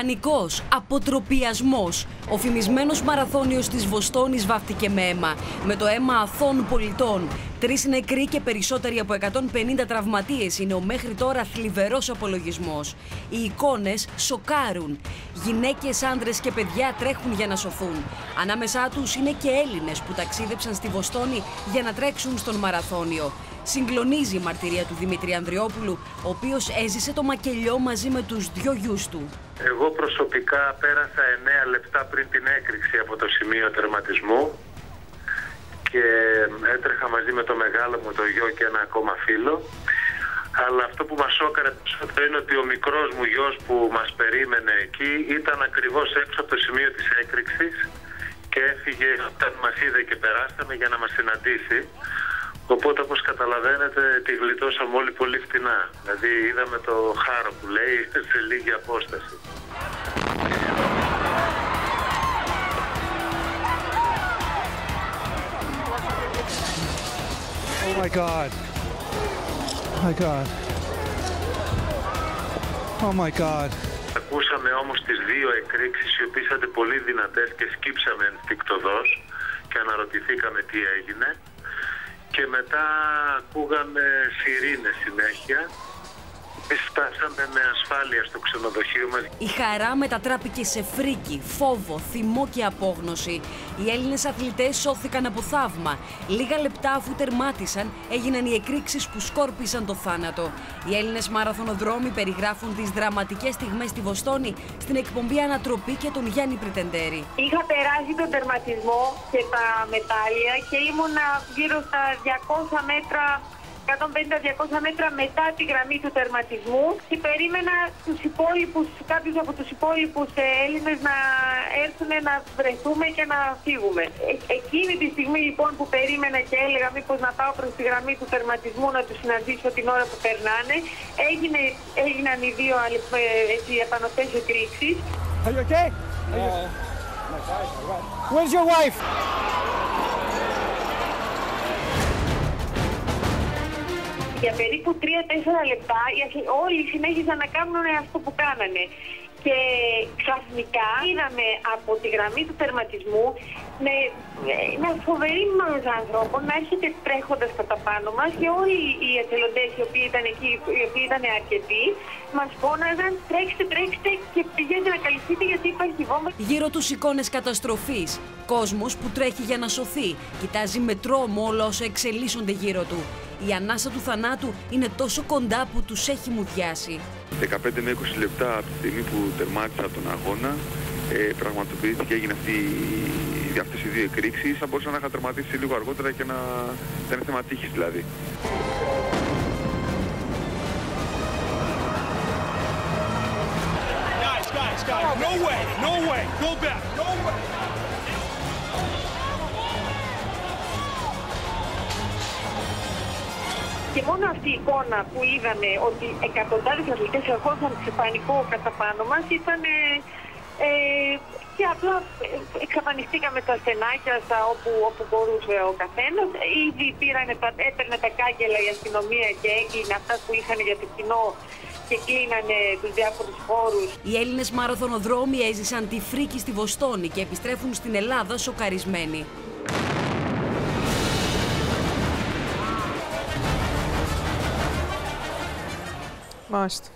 Πανικός, αποτροπιασμός. Ο φημισμένος μαραθώνιος της Βοστόνης βάφτηκε με αίμα, με το αίμα αθών πολιτών. Τρεις νεκροί και περισσότεροι από 150 τραυματίες είναι ο μέχρι τώρα θλιβερός απολογισμός. Οι εικόνες σοκάρουν. Γυναίκες, άντρες και παιδιά τρέχουν για να σωθούν. Ανάμεσά τους είναι και Έλληνες που ταξίδεψαν στη Βοστόνη για να τρέξουν στον μαραθώνιο. Συγκλονίζει η μαρτυρία του Δημήτρη Ανδριόπουλου, ο οποίος έζησε το μακελιό μαζί με τους δυο γιους του. Εγώ προσωπικά πέρασα 9 λεπτά πριν την έκρηξη από το σημείο τερματισμού και έτρεχα μαζί με το μεγάλο μου το γιο και ένα ακόμα φίλο. Αλλά αυτό που μας σώκαρε περισσότερο είναι ότι ο μικρός μου γιος που μας περίμενε εκεί ήταν ακριβώς έξω από το σημείο της έκρηξης και έφυγε όταν μας είδε και περάσαμε για να μας συναντήσει. Οπότε όπως καταλαβαίνετε τη γλιτώσαμε όλοι πολύ φτηνά. Δηλαδή είδαμε το χάρο που λέει (laughs) σε λίγη απόσταση. My God. Oh my God. Oh my God. Ακούσαμε όμως τις δύο εκρήξεις οι οποίες ήταν πολύ δυνατές και σκύψαμε ενστικτοδός και αναρωτηθήκαμε τι έγινε και μετά ακούγαμε σιρήνες συνέχεια Φτάσαμε με ασφάλεια στο ξενοδοχείο μας. Η χαρά μετατράπηκε σε φρίκι, φόβο, θυμό και απόγνωση. Οι Έλληνες αθλητές σώθηκαν από θαύμα. Λίγα λεπτά αφού τερμάτισαν, έγιναν οι εκρήξεις που σκόρπισαν το θάνατο. Οι Έλληνες μαραθωνοδρόμοι περιγράφουν τις δραματικές στιγμές στη Βοστόνη στην εκπομπή Ανατροπή και τον Γιάννη Πρετεντέρη. Είχα περάσει τον τερματισμό και τα μετάλλια και ήμουνα γύρω στα 200 μέτρα 150-200 μέτρα μετά τη γραμμή του τερματισμού και περίμενα τους υπόλοιπους, κάποιους από τους υπόλοιπους ε, Έλληνες να έρθουν να βρεθούμε και να φύγουμε. Ε, εκείνη τη στιγμή λοιπόν που περίμενα και έλεγα μήπως να πάω προς τη γραμμή του τερματισμού να τους συναντήσω την ώρα που περνάνε, έγινε, έγιναν οι δύο ε, έτσι, επανωτές εκρήξεις. Are you okay? Where's your wife? Για περίπου 3-4 λεπτά όλοι συνέχισαν να κάνουν αυτό που κάνανε. Και ξαφνικά είδαμε από τη γραμμή του τερματισμού με μια φοβερή μάζα ανθρώπων να έρχεται τρέχοντας κατά πάνω μας και όλοι οι εθελοντές οι οποίοι ήταν εκεί, οι οποίοι ήταν αρκετοί, μας φώναζαν τρέξτε, τρέξτε και πηγαίνετε να καλυφθείτε γιατί υπάρχει βόμβα. Γύρω τους εικόνες καταστροφής. Κόσμος που τρέχει για να σωθεί. Κοιτάζει με τρόμο όλα όσα εξελίσσονται γύρω του. Η ανάσα του θανάτου είναι τόσο κοντά που τους έχει μουδιάσει. 15 με 20 λεπτά από τη στιγμή που τερμάτισα τον αγώνα ε, πραγματοποιήθηκε, έγινε αυτή, αυτές οι δύο εκρήξεις. Θα μπορούσα να είχα τερματίσει λίγο αργότερα και να ήταν θέμα τύχης δηλαδή. Guys, guys, guys, no way, no way, go back, no way. Και μόνο αυτή η εικόνα που είδαμε ότι εκατοντάδες αθλητές ερχόντουσαν σε πανικό κατά πάνω μας ήταν ε, και απλά εξαφανιστήκαμε στα στενάκια στα όπου, όπου μπορούσε ο καθένας. Ήδη πήρανε, έπαιρνε τα κάγκελα η αστυνομία και έκλεινε αυτά που είχαν για το κοινό και κλείνανε τους διάφορους χώρους. Οι Έλληνες μαραθωνοδρόμοι έζησαν τη φρίκη στη Βοστόνη και επιστρέφουν στην Ελλάδα σοκαρισμένοι. Μάλιστα.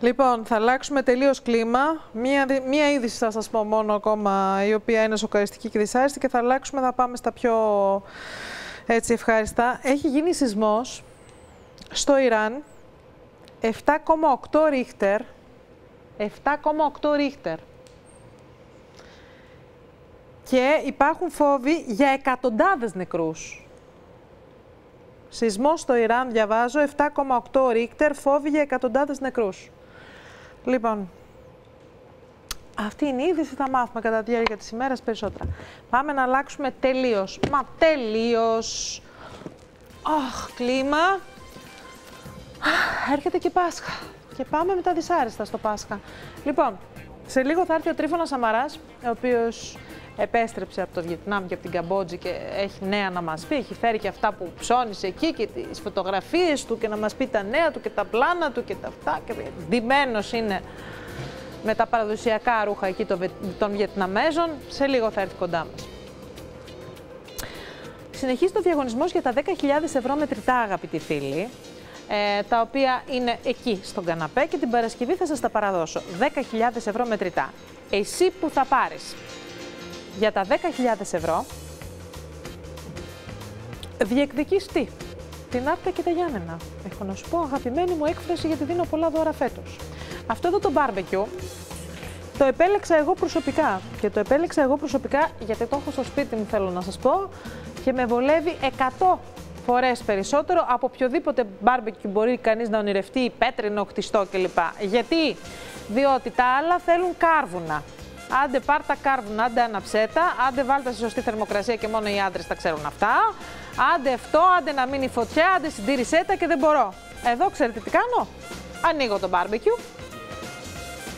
Λοιπόν, θα αλλάξουμε τελείως κλίμα. Μία, μία είδηση θα σας πω μόνο ακόμα, η οποία είναι σοκαριστική και δυσάρεστη και θα αλλάξουμε, θα πάμε στα πιο έτσι ευχάριστα. Έχει γίνει σεισμός στο Ιράν, 7,8 ρίχτερ, 7,8 ρίχτερ. Και υπάρχουν φόβοι για εκατοντάδες νεκρούς. Σεισμό στο Ιράν, διαβάζω, 7,8 ρίχτερ, φόβοι για εκατοντάδες νεκρούς. Λοιπόν, αυτή είναι η είδηση, θα μάθουμε κατά τη διάρκεια της ημέρας περισσότερα. Πάμε να αλλάξουμε τελείως, μα τελείως. Αχ, κλίμα. Έρχεται και Πάσχα. Και πάμε με τα δυσάρεστα στο Πάσχα. Λοιπόν, σε λίγο θα έρθει ο Τρίφωνας Σαμαράς, ο οποίος επέστρεψε από το Βιετνάμ και από την Καμπότζη και έχει νέα να μας πει. Έχει φέρει και αυτά που ψώνισε εκεί και τις φωτογραφίες του και να μας πει τα νέα του και τα πλάνα του και τα αυτά. Και ντυμένος είναι με τα παραδοσιακά ρούχα εκεί των Βε- των Βιετναμέζων. Σε λίγο θα έρθει κοντά μας. Συνεχίζει το διαγωνισμός για τα 10.000 ευρώ μετρητά, αγαπητοί φίλοι, ε, τα οποία είναι εκεί στον καναπέ και την Παρασκευή θα σας τα παραδώσω. 10.000 ευρώ μετρητά. Εσύ που θα πάρεις για τα 10.000 ευρώ, διεκδικείς τι; Την Άρτα και τα Γιάννενα. Έχω να σου πω αγαπημένη μου έκφραση γιατί δίνω πολλά δώρα φέτος. Αυτό εδώ το barbecue το επέλεξα εγώ προσωπικά. Και το επέλεξα εγώ προσωπικά γιατί το έχω στο σπίτι μου, θέλω να σας πω, και με βολεύει 100 φορές περισσότερο από οποιοδήποτε barbecue μπορεί κανείς να ονειρευτεί, πέτρινο, χτιστό κλπ. Γιατί, διότι τα άλλα θέλουν κάρβουνα. Άντε πάρ τα κάρβουνα, άντε αναψέτα, άντε βάλτε στη σωστή θερμοκρασία και μόνο οι άντρες τα ξέρουν αυτά. Άντε αυτό, άντε να μείνει φωτιά, άντε συντήρησέ τα και δεν μπορώ. Εδώ ξέρετε τι κάνω; Ανοίγω το barbecue,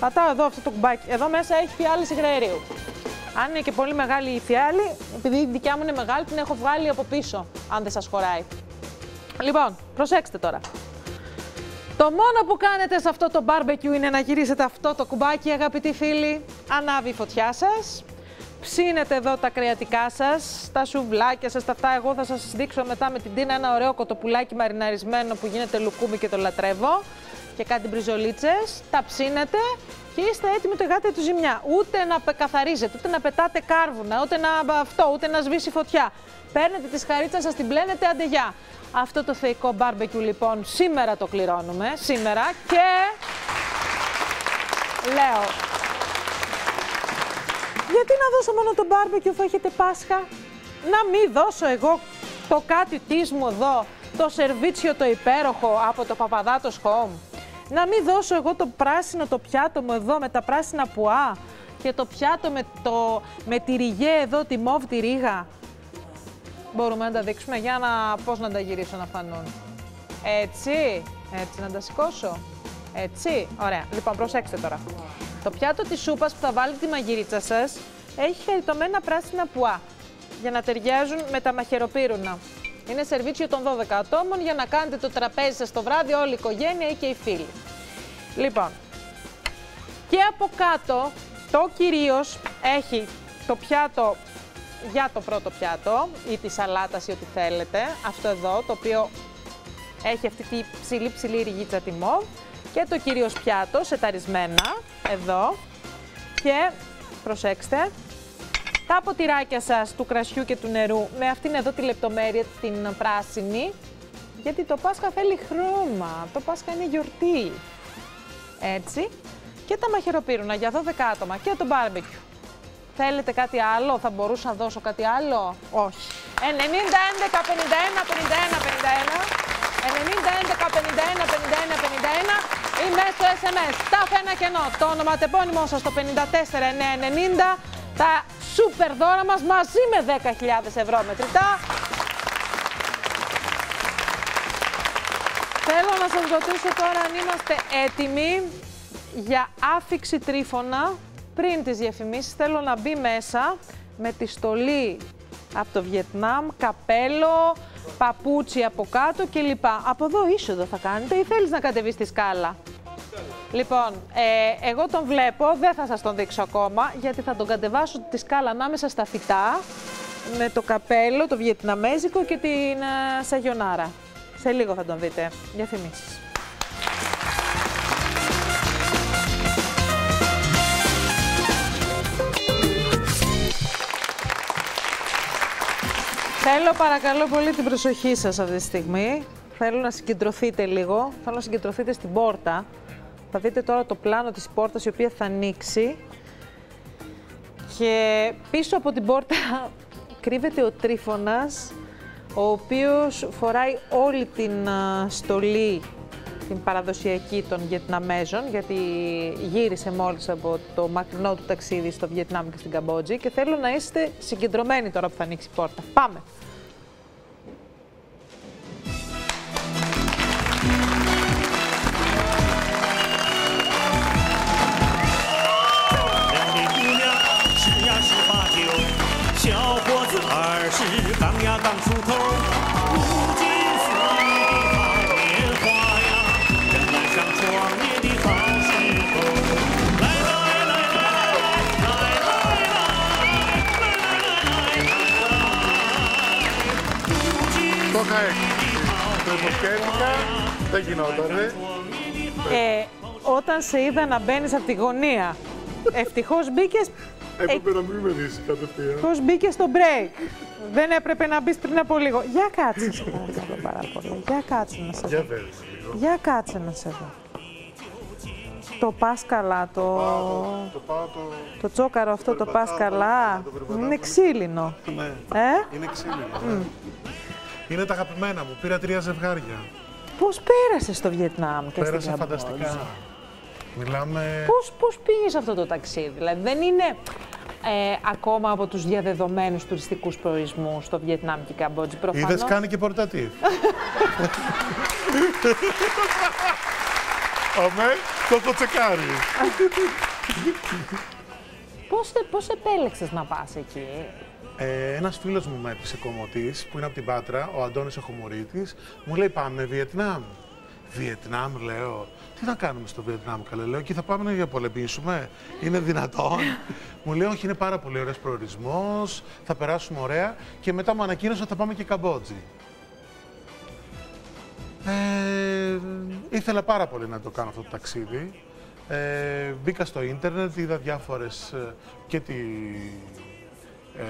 Πατάω εδώ αυτό το κουμπάκι. Εδώ μέσα έχει φιάλη υγραερίου. Αν είναι και πολύ μεγάλη η φιάλη, επειδή η δικιά μου είναι μεγάλη, την έχω βγάλει από πίσω, αν δεν σας χωράει. Λοιπόν, προσέξτε τώρα. Το μόνο που κάνετε σε αυτό το barbecue είναι να γυρίσετε αυτό το κουμπάκι, αγαπητοί φίλοι. Ανάβει η φωτιά σας. Ψήνετε εδώ τα κρεατικά σας, τα σουβλάκια σας, τα αυτά. Εγώ θα σας δείξω μετά με την Τίνα ένα ωραίο κοτοπουλάκι μαριναρισμένο που γίνεται λουκούμι και το λατρεύω. Και κάτι μπριζολίτσες, τα ψήνετε και είστε έτοιμοι το γάτε του ζημιά. Ούτε να πε- καθαρίζετε, ούτε να πετάτε κάρβουνα, ούτε να αυτό, ούτε να σβήσει φωτιά. Παίρνετε τη σχαρίτσα σας, την πλένετε, άντε γεια. Αυτό το θεϊκό barbecue λοιπόν σήμερα το κληρώνουμε, σήμερα και λέω γιατί να δώσω μόνο το barbecue αφού έχετε Πάσχα; Να μην δώσω εγώ το κάτι της μου εδώ, το σερβίτσιο το υπέροχο από το Παπαδάτος Home. Να μην δώσω εγώ το πράσινο το πιάτο μου εδώ με τα πράσινα πουά και το πιάτο με, το, με τη ριγέ εδώ, τη μόβ τη ρίγα. Μπορούμε να τα δείξουμε για να πώς να τα γυρίσω να φανούν. Έτσι, έτσι να τα σηκώσω. Έτσι, ωραία. Λοιπόν, προσέξτε τώρα. Το πιάτο της σούπας που θα βάλετε τη μαγειρίτσα σας έχει χαριτωμένα πράσινα πουά για να ταιριάζουν με τα μαχαιροπύρουνα. Είναι σερβίτσιο των 12 ατόμων για να κάνετε το τραπέζι σας το βράδυ όλη η οικογένεια ή και οι φίλοι. Λοιπόν, και από κάτω το κυρίως έχει το πιάτο για το πρώτο πιάτο ή τη σαλάτα ή ό,τι θέλετε. Αυτό εδώ, το οποίο έχει αυτή τη ψηλή ψηλή ριγίτσα τη μοβ και το κυρίως πιάτο σεταρισμένα εδώ και προσέξτε τα ποτηράκια σας του κρασιού και του νερού με αυτήν εδώ τη λεπτομέρεια την πράσινη γιατί το Πάσχα θέλει χρώμα, το Πάσχα είναι γιορτή. Έτσι. Και τα μαχαιροπύρουνα για 12 άτομα και το barbecue. Θέλετε κάτι άλλο, θα μπορούσα να δώσω κάτι άλλο; Όχι. 90, 11, 51, 51, 51. 90, 11, 51, 51, 51. Ή μέσω SMS. Τάφε ένα κενό. Το όνομα τεπώνυμό σας στο 54990. Τα σούπερ δώρα μας μαζί με 10.000 ευρώ μετρητά. Θέλω να σας ρωτήσω τώρα αν είμαστε έτοιμοι για άφηξη τρίφωνα πριν τις διαφημίσεις. Θέλω να μπει μέσα με τη στολή από το Βιετνάμ, καπέλο, παπούτσι από κάτω κλπ. Από εδώ είσοδο θα κάνετε ή θέλεις να κατεβείς τη σκάλα; Λοιπόν, ε, εγώ τον βλέπω, δεν θα σας τον δείξω ακόμα, γιατί θα τον κατεβάσω τη σκάλα ανάμεσα στα φυτά, με το καπέλο, το βιετναμέζικο και την ε, σαγιονάρα. Σε λίγο θα τον δείτε. Διαφημίσεις. Θέλω παρακαλώ πολύ την προσοχή σας αυτή τη στιγμή. Θέλω να συγκεντρωθείτε λίγο. Θέλω να συγκεντρωθείτε στην πόρτα. Θα δείτε τώρα το πλάνο της πόρτας η οποία θα ανοίξει. Και πίσω από την πόρτα (laughs) κρύβεται ο Τρίφωνας, ο οποίος φοράει όλη την α, στολή, την παραδοσιακή των Βιετναμέζων, γιατί γύρισε μόλις από το μακρινό του ταξίδι στο Βιετνάμ και στην Καμπότζη και θέλω να είστε συγκεντρωμένοι τώρα που θα ανοίξει η πόρτα. Πάμε! 儿时荡呀荡出头，如今似一好年华呀，正赶上创业的好时候。来来来来来来来来来来来！Το Το υποσχέθηκα, δεν γινόταν. Ε, όταν σε είδα να μπαίνεις από τη γωνία, ευτυχώς μπήκες Έπρεπε να μην με δεις κατευθείαν. Ευτυχώ μπήκε στο break; Δεν έπρεπε να μπει πριν από λίγο. Για κάτσε, σε παρακαλώ πάρα πολύ. Για κάτσε να σε Για δω. δες λίγο. Για κάτσε να σε δω. Το πας καλά, το... Το πάω το... Το τσόκαρο αυτό το πας καλά. το περπατάω Είναι πολύ. ξύλινο. Ναι. Ε; Είναι ξύλινο. ναι. Είναι τα αγαπημένα μου. Πήρα τρία ζευγάρια. Πώς πέρασες στο Βιετνάμ και Πέρασα στην Καμπότζη; φανταστικά. Μιλάμε... Πώς, πώς πήγες αυτό το ταξίδι, δηλαδή δεν είναι ε, ακόμα από τους διαδεδομένους τουριστικούς προορισμούς στο Βιετνάμ και η Καμπότζη. Προφανώς; Είδες κάνει και πορτατίβ. (laughs) Αμέ, το το τσεκάρει. Πώς, τε- πώς επέλεξες να πας εκεί; Ε, Ένας φίλος μου με έπεισε κομμωτής που είναι από την Πάτρα, ο Αντώνης Εχομορίτη, μου λέει: Πάμε Βιετνάμ. Βιετνάμ, λέω. Τι να κάνουμε στο Βιετνάμ, καλέ. Λέω: Εκεί θα πάμε να διαπολεμήσουμε. Είναι δυνατόν. (laughs) μου λέει: Όχι, είναι πάρα πολύ ωραίος προορισμός. Θα περάσουμε ωραία. Και μετά μου ανακοίνωσε ότι θα πάμε και Καμπότζη. Ε, ήθελα πάρα πολύ να το κάνω αυτό το ταξίδι. Ε, μπήκα στο ίντερνετ, είδα διάφορες ε, και, τη, ε,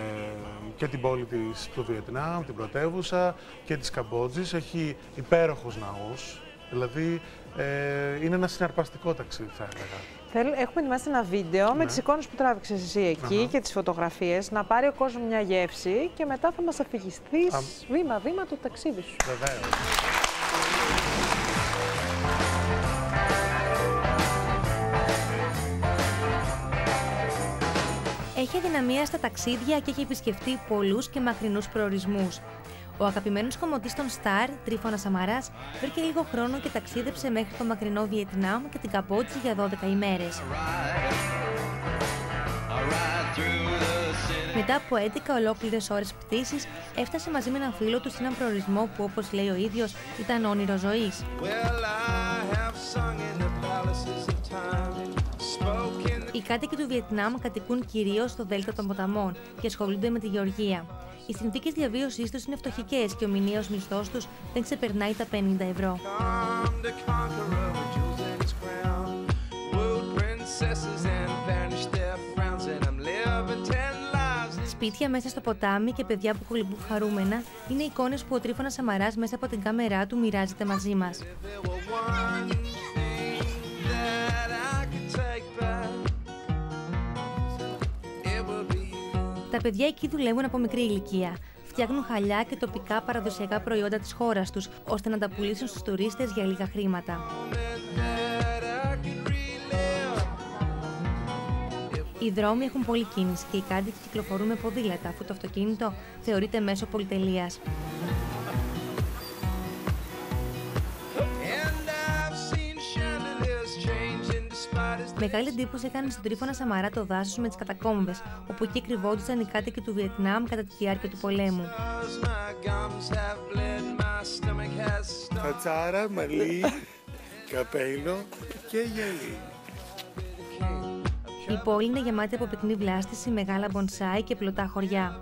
και την πόλη της του Βιετνάμ, την πρωτεύουσα και της Καμπότζης. Έχει υπέροχους ναούς, δηλαδή ε, είναι ένα συναρπαστικό ταξίδι θα έλεγα. Θέλ, έχουμε ετοιμάσει ένα βίντεο με Ναι. τις εικόνες που τράβηξες εσύ εκεί Αχα. και τις φωτογραφίες, να πάρει ο κόσμος μια γεύση και μετά θα μας αφηγηθείς Α. βήμα-βήμα το ταξίδι σου. Βεβαίως. Έχει αδυναμία στα ταξίδια και έχει επισκεφτεί πολλούς και μακρινούς προορισμούς. Ο αγαπημένος κομμωτή των Σταρ, Τρίφωνα Σαμαράς, βρήκε λίγο χρόνο και ταξίδεψε μέχρι το μακρινό Βιετνάμ και την Καμπότζη για 12 ημέρες. Μετά από 11 ολόκληρες ώρες πτήσης, έφτασε μαζί με έναν φίλο του σε έναν προορισμό που, όπως λέει ο ίδιος, ήταν όνειρο ζωής. Οι κάτοικοι του Βιετνάμ κατοικούν κυρίως στο Δέλτα των ποταμών και ασχολούνται με τη γεωργία. Οι συνθήκες διαβίωσής τους είναι φτωχικές και ο μηνιαίος μισθός τους δεν ξεπερνάει τα 50 ευρώ. Σπίτια μέσα στο ποτάμι και παιδιά που κολυμπούν χαρούμενα είναι εικόνες που ο Τρίφωνας Σαμαράς μέσα από την κάμερά του μοιράζεται μαζί μας. Τα παιδιά εκεί δουλεύουν από μικρή ηλικία. Φτιάχνουν χαλιά και τοπικά παραδοσιακά προϊόντα της χώρας τους, ώστε να τα πουλήσουν στους τουρίστες για λίγα χρήματα. Οι δρόμοι έχουν πολλή κίνηση και οι κάτοικοι κυκλοφορούν με ποδήλατα, αφού το αυτοκίνητο θεωρείται μέσο πολυτελείας. Μεγάλη εντύπωση έκανε στον Τρίφωνα Σαμαρά το δάσος με τις κατακόμβες, όπου εκεί κρυβόντουσαν οι κάτοικοι του Βιετνάμ κατά τη διάρκεια του πολέμου. Κατσάρα, μαλλί, καπέλο και γέλι. Η πόλη είναι γεμάτη από πυκνή βλάστηση, μεγάλα μπονσάι και πλωτά χωριά.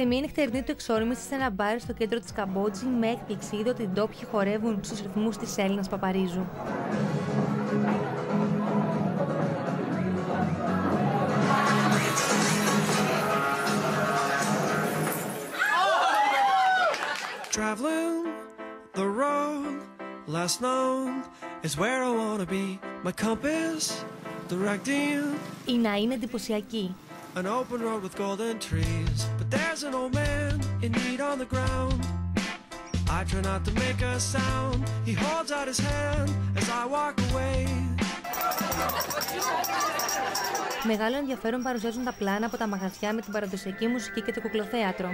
Σε μια νυχτερινή του εξόρμηση σε ένα μπάρ στο κέντρο της Καμπότζη, με έκπληξη είδε ότι οι ντόπιοι χορεύουν στους ρυθμούς της Έλληνας Παπαρίζου. Traveling the road less known is where I wanna be. My compass directing Η να είναι εντυπωσιακή. An open road with golden trees. But there's an old man in need on the ground. I try not to make a sound. He holds out his hand as I walk away. Μεγάλο ενδιαφέρον παρουσιάζουν τα πλάνα από τα μαγαζιά με την παραδοσιακή μουσική και το κουκλοθέατρο.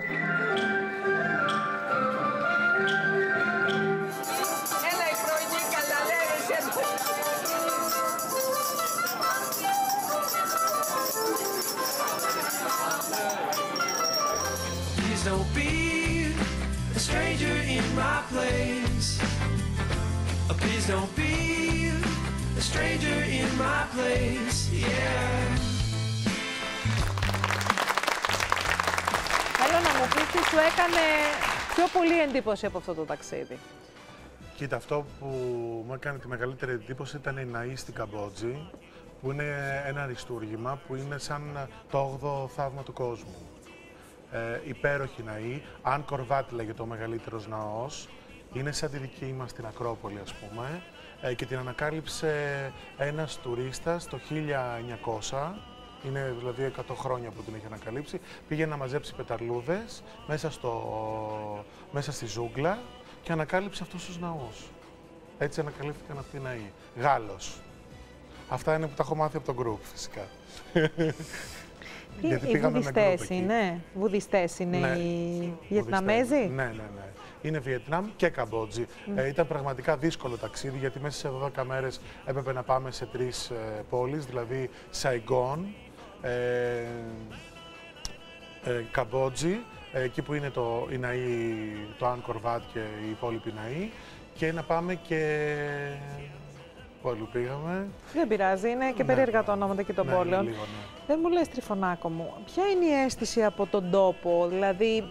Place. Yeah. Θέλω να μου πεις τι σου έκανε πιο πολύ εντύπωση από αυτό το ταξίδι. Κοίτα, αυτό που μου έκανε τη μεγαλύτερη εντύπωση ήταν η Ναή στην Καμπότζη, που είναι ένα αριστούργημα που είναι σαν το 8ο θαύμα του κόσμου. Ε, υπέροχη ναή, Αν Κορβάτ λέγεται ο μεγαλύτερος ναός, είναι σαν τη δική μας την Ακρόπολη ας πούμε, ε, και την ανακάλυψε ένας τουρίστας το 1900, είναι δηλαδή 100 χρόνια που την έχει ανακαλύψει, πήγε να μαζέψει πεταρλούδες μέσα, στο, μέσα στη ζούγκλα και ανακάλυψε αυτούς τους ναούς. Έτσι ανακαλύφθηκαν αυτοί οι ναοί. Γάλλος. Αυτά είναι που τα έχω μάθει από τον group φυσικά. Τι, οι βουδιστές είναι, βουδιστές είναι Ναι, οι Βιετναμέζοι; Ναι, ναι, ναι. Είναι Βιετνάμ και Καμπότζη. Ε, ήταν πραγματικά δύσκολο ταξίδι γιατί μέσα σε 12 μέρες έπρεπε να πάμε σε τρεις ε, πόλεις, δηλαδή Σαϊγκόν, ε, ε, Καμπότζη, ε, εκεί που είναι το, η ναή, το Αν Κορβάτ και η υπόλοιπη ναή και να πάμε και... Πού αλλού πήγαμε. Δεν πειράζει, είναι και Ναι. περίεργα τα ονόματα και των Ναι, πόλεων. λίγο, ναι. Δεν μου λες Τριφωνάκο μου, ποια είναι η αίσθηση από τον τόπο, δηλαδή η,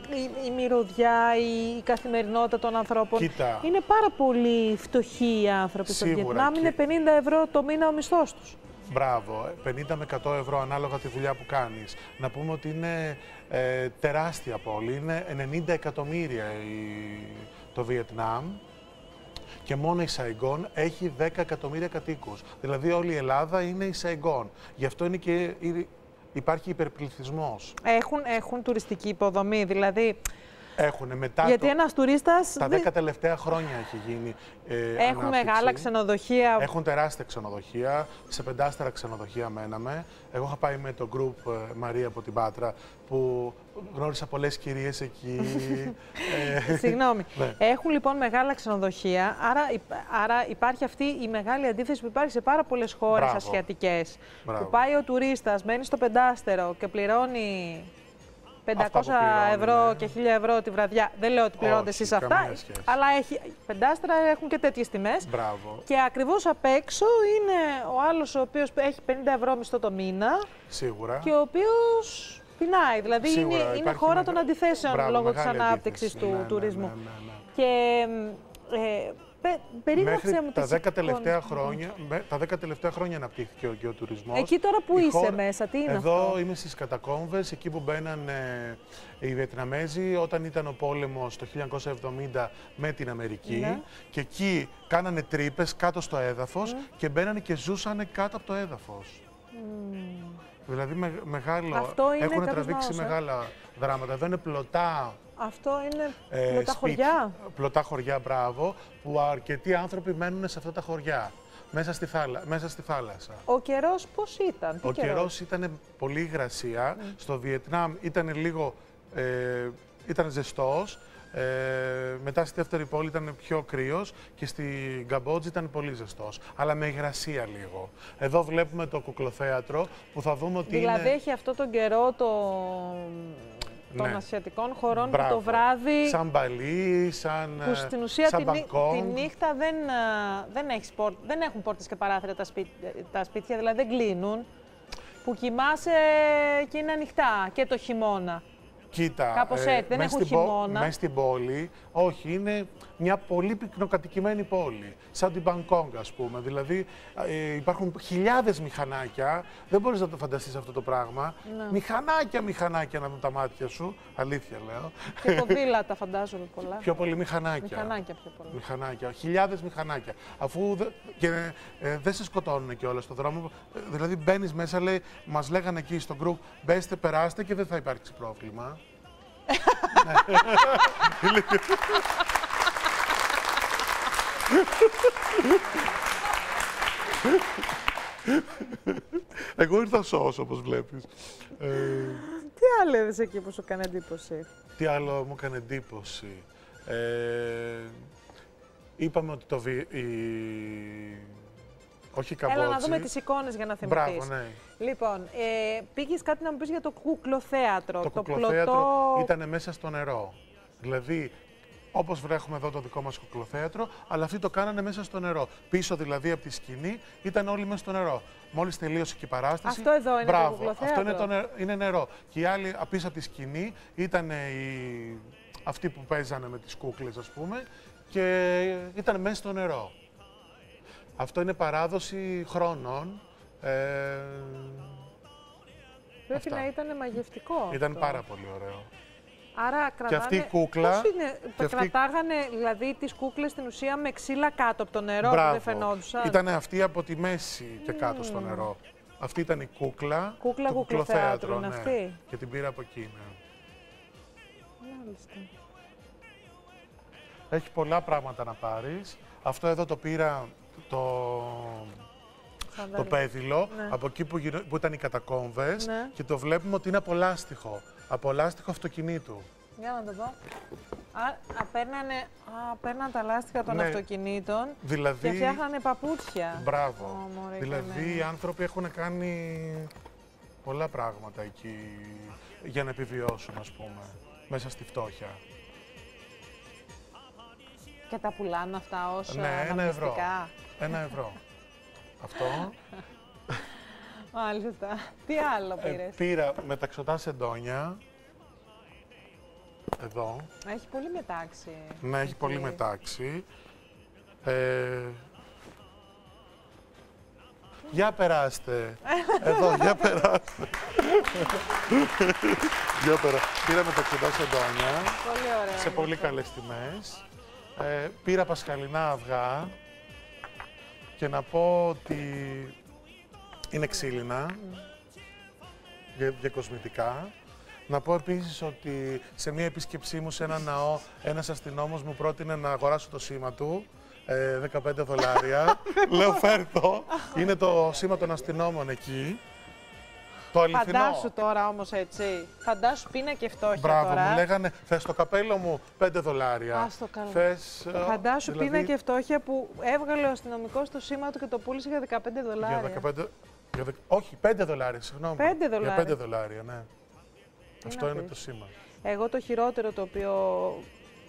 η μυρωδιά, η, η καθημερινότητα των ανθρώπων; Κοίτα. Είναι πάρα πολύ φτωχοί οι άνθρωποι στο Σίγουρα Βιετνάμ, και- είναι 50 ευρώ το μήνα ο μισθός τους. Μπράβο, 50 με 100 ευρώ ανάλογα τη δουλειά που κάνεις. Να πούμε ότι είναι ε, τεράστια πόλη, είναι 90 εκατομμύρια η, το Βιετνάμ και μόνο η Σαϊγκόν έχει 10 εκατομμύρια κατοίκους. Δηλαδή όλη η Ελλάδα είναι η Σαϊγκόν. Γι' αυτό είναι και η- υπάρχει υπερπληθυσμός. Έχουν, έχουν τουριστική υποδομή, δηλαδή, Έχουν μετά γιατί το- ένας τουρίστας... τα δεν- 10 τελευταία χρόνια έχει γίνει ε, Έχουν ανάπτυξη. μεγάλα ξενοδοχεία. Έχουν τεράστια ξενοδοχεία. Σε πεντάστερα ξενοδοχεία μέναμε. Εγώ είχα πάει με το group ε, Μαρία από την Πάτρα που γνώρισα πολλές κυρίες εκεί. (laughs) Ε, Συγγνώμη. (laughs) ναι. Έχουν λοιπόν μεγάλα ξενοδοχεία, άρα, υπ- άρα υπάρχει αυτή η μεγάλη αντίθεση που υπάρχει σε πάρα πολλές χώρες Μπράβο. ασιατικές. Μπράβο. Που πάει ο τουρίστας, μένει στο πεντάστερο και πληρώνει 500 Αυτά που πληρώνει, ευρώ ναι. και 1000 ευρώ τη βραδιά. Δεν λέω ότι πληρώνετε Όχι, εσείς αυτά, καμία σχέση. αλλά έχει, πεντάστερα έχουν και τέτοιες τιμές. Μπράβο. Και ακριβώς απ' έξω είναι ο άλλος ο οποίος έχει 50 ευρώ μισθό το μήνα Σίγουρα. και ο οποίος πεινάει. Δηλαδή Σίγουρα, είναι, είναι υπάρχει χώρα μεγα- των αντιθέσεων Μπράβο, λόγω της μεγάλη ανάπτυξης αντίθεση. του Ναι, ναι, τουρισμού. ναι, ναι, ναι. Και ε, πε, περίγραψε Μέχρι μου τα τις 10 εικόνες. τελευταία χρόνια, με- τα 10 τελευταία χρόνια αναπτύχθηκε ο, και ο τουρισμός. Εκεί τώρα που Η είσαι μέσα, τι είναι Εδώ αυτό; είμαι στις κατακόμβες, εκεί που μπαίναν ε, οι Βιετναμέζοι όταν ήταν ο πόλεμος το 1970 με την Αμερική. Ναι. Και εκεί κάνανε τρύπες κάτω στο έδαφος και μπαίνανε και ζούσανε κάτω από το έδαφος. Δηλαδή με, μεγάλο, Αυτό είναι έχουν κάποιος τραβήξει ναός, ε; Μεγάλα δράματα. Εδώ είναι πλωτά Αυτό είναι ε, με τα σπίτια, χωριά. Πλωτά χωριά, μπράβο, που αρκετοί άνθρωποι μένουν σε αυτά τα χωριά, μέσα στη, θάλα, μέσα στη θάλασσα. Ο καιρός πώς ήταν, τι Ο καιρός; καιρός ήταν πολύ υγρασία. Στο Βιετνάμ ήταν λίγο, ε, ήταν ζεστός. Ε, μετά στη δεύτερη πόλη ήταν πιο κρύος και στη Καμπότζη ήταν πολύ ζεστός, αλλά με υγρασία λίγο. Εδώ βλέπουμε το κουκλοθέατρο που θα δούμε ότι Δηλαδή είναι... έχει αυτό τον καιρό το... των Ναι. ασιατικών χωρών που Μπράβο. το βράδυ Σαν Μπαλί, σαν, που ε, στην ουσία σαν τη, νύ- Μπαγκόγκ. τη νύχτα δεν, α, δεν, έχεις πόρ- δεν έχουν πόρτες και παράθυρα τα, σπίτ, τα σπίτια, δηλαδή δεν κλείνουν. Που κοιμάσαι και είναι ανοιχτά και το χειμώνα. Κοίτα, Κάπως έτσι, δεν μες έχουν στην πο- χειμώνα. μες στην πόλη, όχι, είναι μια πολύ πυκνοκατοικημένη πόλη. Σαν την Μπαγκόγκ, ας πούμε. Δηλαδή, ε, υπάρχουν χιλιάδες μηχανάκια. Δεν μπορείς να το φανταστείς αυτό το πράγμα. Ναι. Μηχανάκια, μηχανάκια να δουν τα μάτια σου. Αλήθεια λέω. Και (laughs) ποδήλατα φαντάζομαι πολλά. Πιο πολύ μηχανάκια. Μηχανάκια πιο πολλά. Μηχανάκια, χιλιάδες μηχανάκια. Αφού δε- και, ε, δεν σε σκοτώνουν και όλα στον δρόμο. Ε, Δηλαδή μπαίνεις μέσα, λέει, μας λέγανε εκεί στο group, μπέστε, περάστε και δεν θα υπάρξει πρόβλημα. Ναι. Εγώ ήρθα σως, όπως βλέπεις. Ε, Τι άλλο είδες εκεί που σου έκανε εντύπωση; τι άλλο μου έκανε εντύπωση; Ε, είπαμε ότι το βι... η... Όχι η Καμπότζη. Έλα να δούμε τις εικόνες για να θυμηθείς. Μπράβο, ναι. Λοιπόν, ε, πήγες κάτι να μου πεις για το κουκλοθέατρο. Το το κουκλοθέατρο πλωτό... ήταν μέσα στο νερό. Δηλαδή, Όπως βρέχουμε εδώ το δικό μας κουκλοθέατρο, αλλά αυτοί το κάνανε μέσα στο νερό. Πίσω δηλαδή από τη σκηνή ήταν όλοι μέσα στο νερό. Μόλις τελείωσε και η παράσταση. Αυτό εδώ είναι το μπράβο, κουκλοθέατρο. Αυτό είναι, το νε- είναι νερό. Και οι άλλοι πίσω από τη σκηνή ήταν οι... αυτοί που παίζανε με τις κούκλες, ας πούμε, και ήταν μέσα στο νερό. Αυτό είναι παράδοση χρόνων. Ε, Πρέπει Αυτά. να ήταν μαγευτικό. ήταν αυτό. πάρα πολύ ωραίο. Άρα κρατάνε... αυτή η κούκλα- Πώς είναι, και αυτή- κρατάγανε δηλαδή τις κούκλες στην ουσία με ξύλα κάτω από το νερό που δεν φαινόντουσαν; Ήταν αυτή από τη μέση και κάτω στο Μμμ. νερό. Αυτή ήταν η κούκλα. Κούκλα του κουκλοθέατρου κουκλοθέατρο, είναι ναι. αυτή; Και την πήρα από εκεί, ναι. Μάλιστα. Έχει πολλά πράγματα να πάρεις. Αυτό εδώ το πήρα το, Σανταλί. το πέδιλο, Ναι. από εκεί που, γυρω- που ήταν οι κατακόμβες Ναι. και το βλέπουμε ότι είναι από λάστιχο. Από λάστιχο αυτοκινήτου. Για να το δω. Α, α, παίρνανε, α, παίρναν τα λάστιχα των Ναι. αυτοκινήτων Δηλαδή- και φτιάχνανε παπούτσια. Μπράβο. Ω, μωρέ, δηλαδή καημένοι. οι άνθρωποι έχουν κάνει πολλά πράγματα εκεί για να επιβιώσουν, ας πούμε, μέσα στη φτώχεια. Και τα πουλάνε αυτά ως ναι, ε, ένα ευρώ. Αναμνηστικά. Ένα ευρώ. Αυτό. Μάλιστα. Τι άλλο Ε, πήρες; πήρα μεταξωτά σεντόνια. Εδώ. Έχει πολύ μετάξι. Ναι, έχει πολύ Εκεί. μετάξι. Ε, για περάστε. (laughs) Εδώ, για περάστε. για περα... Πήρα μεταξωτά σεντόνια. Πολύ ωραία. Σε πολύ καλές τιμές. Ε, πήρα πασχαλινά αυγά. Και να πω ότι είναι ξύλινα για, για κοσμητικά. Να πω επίσης ότι σε μια επίσκεψή μου σε ένα ναό, ένας αστυνόμος μου πρότεινε να αγοράσω το σήμα του, ε, 15 δολάρια. (laughs) Λέω φέρτο, είναι το σήμα των αστυνόμων εκεί. Το αληθινό. Φαντάσου τώρα όμως έτσι. Φαντάσου πείνα και φτώχεια Μπράβο, τώρα. μου λέγανε, θες το καπέλο μου 5 δολάρια. Ας το καλά. Θες, ε, Φαντάσου δηλαδή, πείνα και φτώχεια που έβγαλε ο αστυνομικός το σήμα του και το πούλησε για 15 δολάρια. Για 15, για δεκ- όχι, 5 δολάρια, συγγνώμη. 5 Για δολάρια. 5 δολάρια, ναι. Αυτό να είναι πεις. το σήμα. Εγώ το χειρότερο το οποίο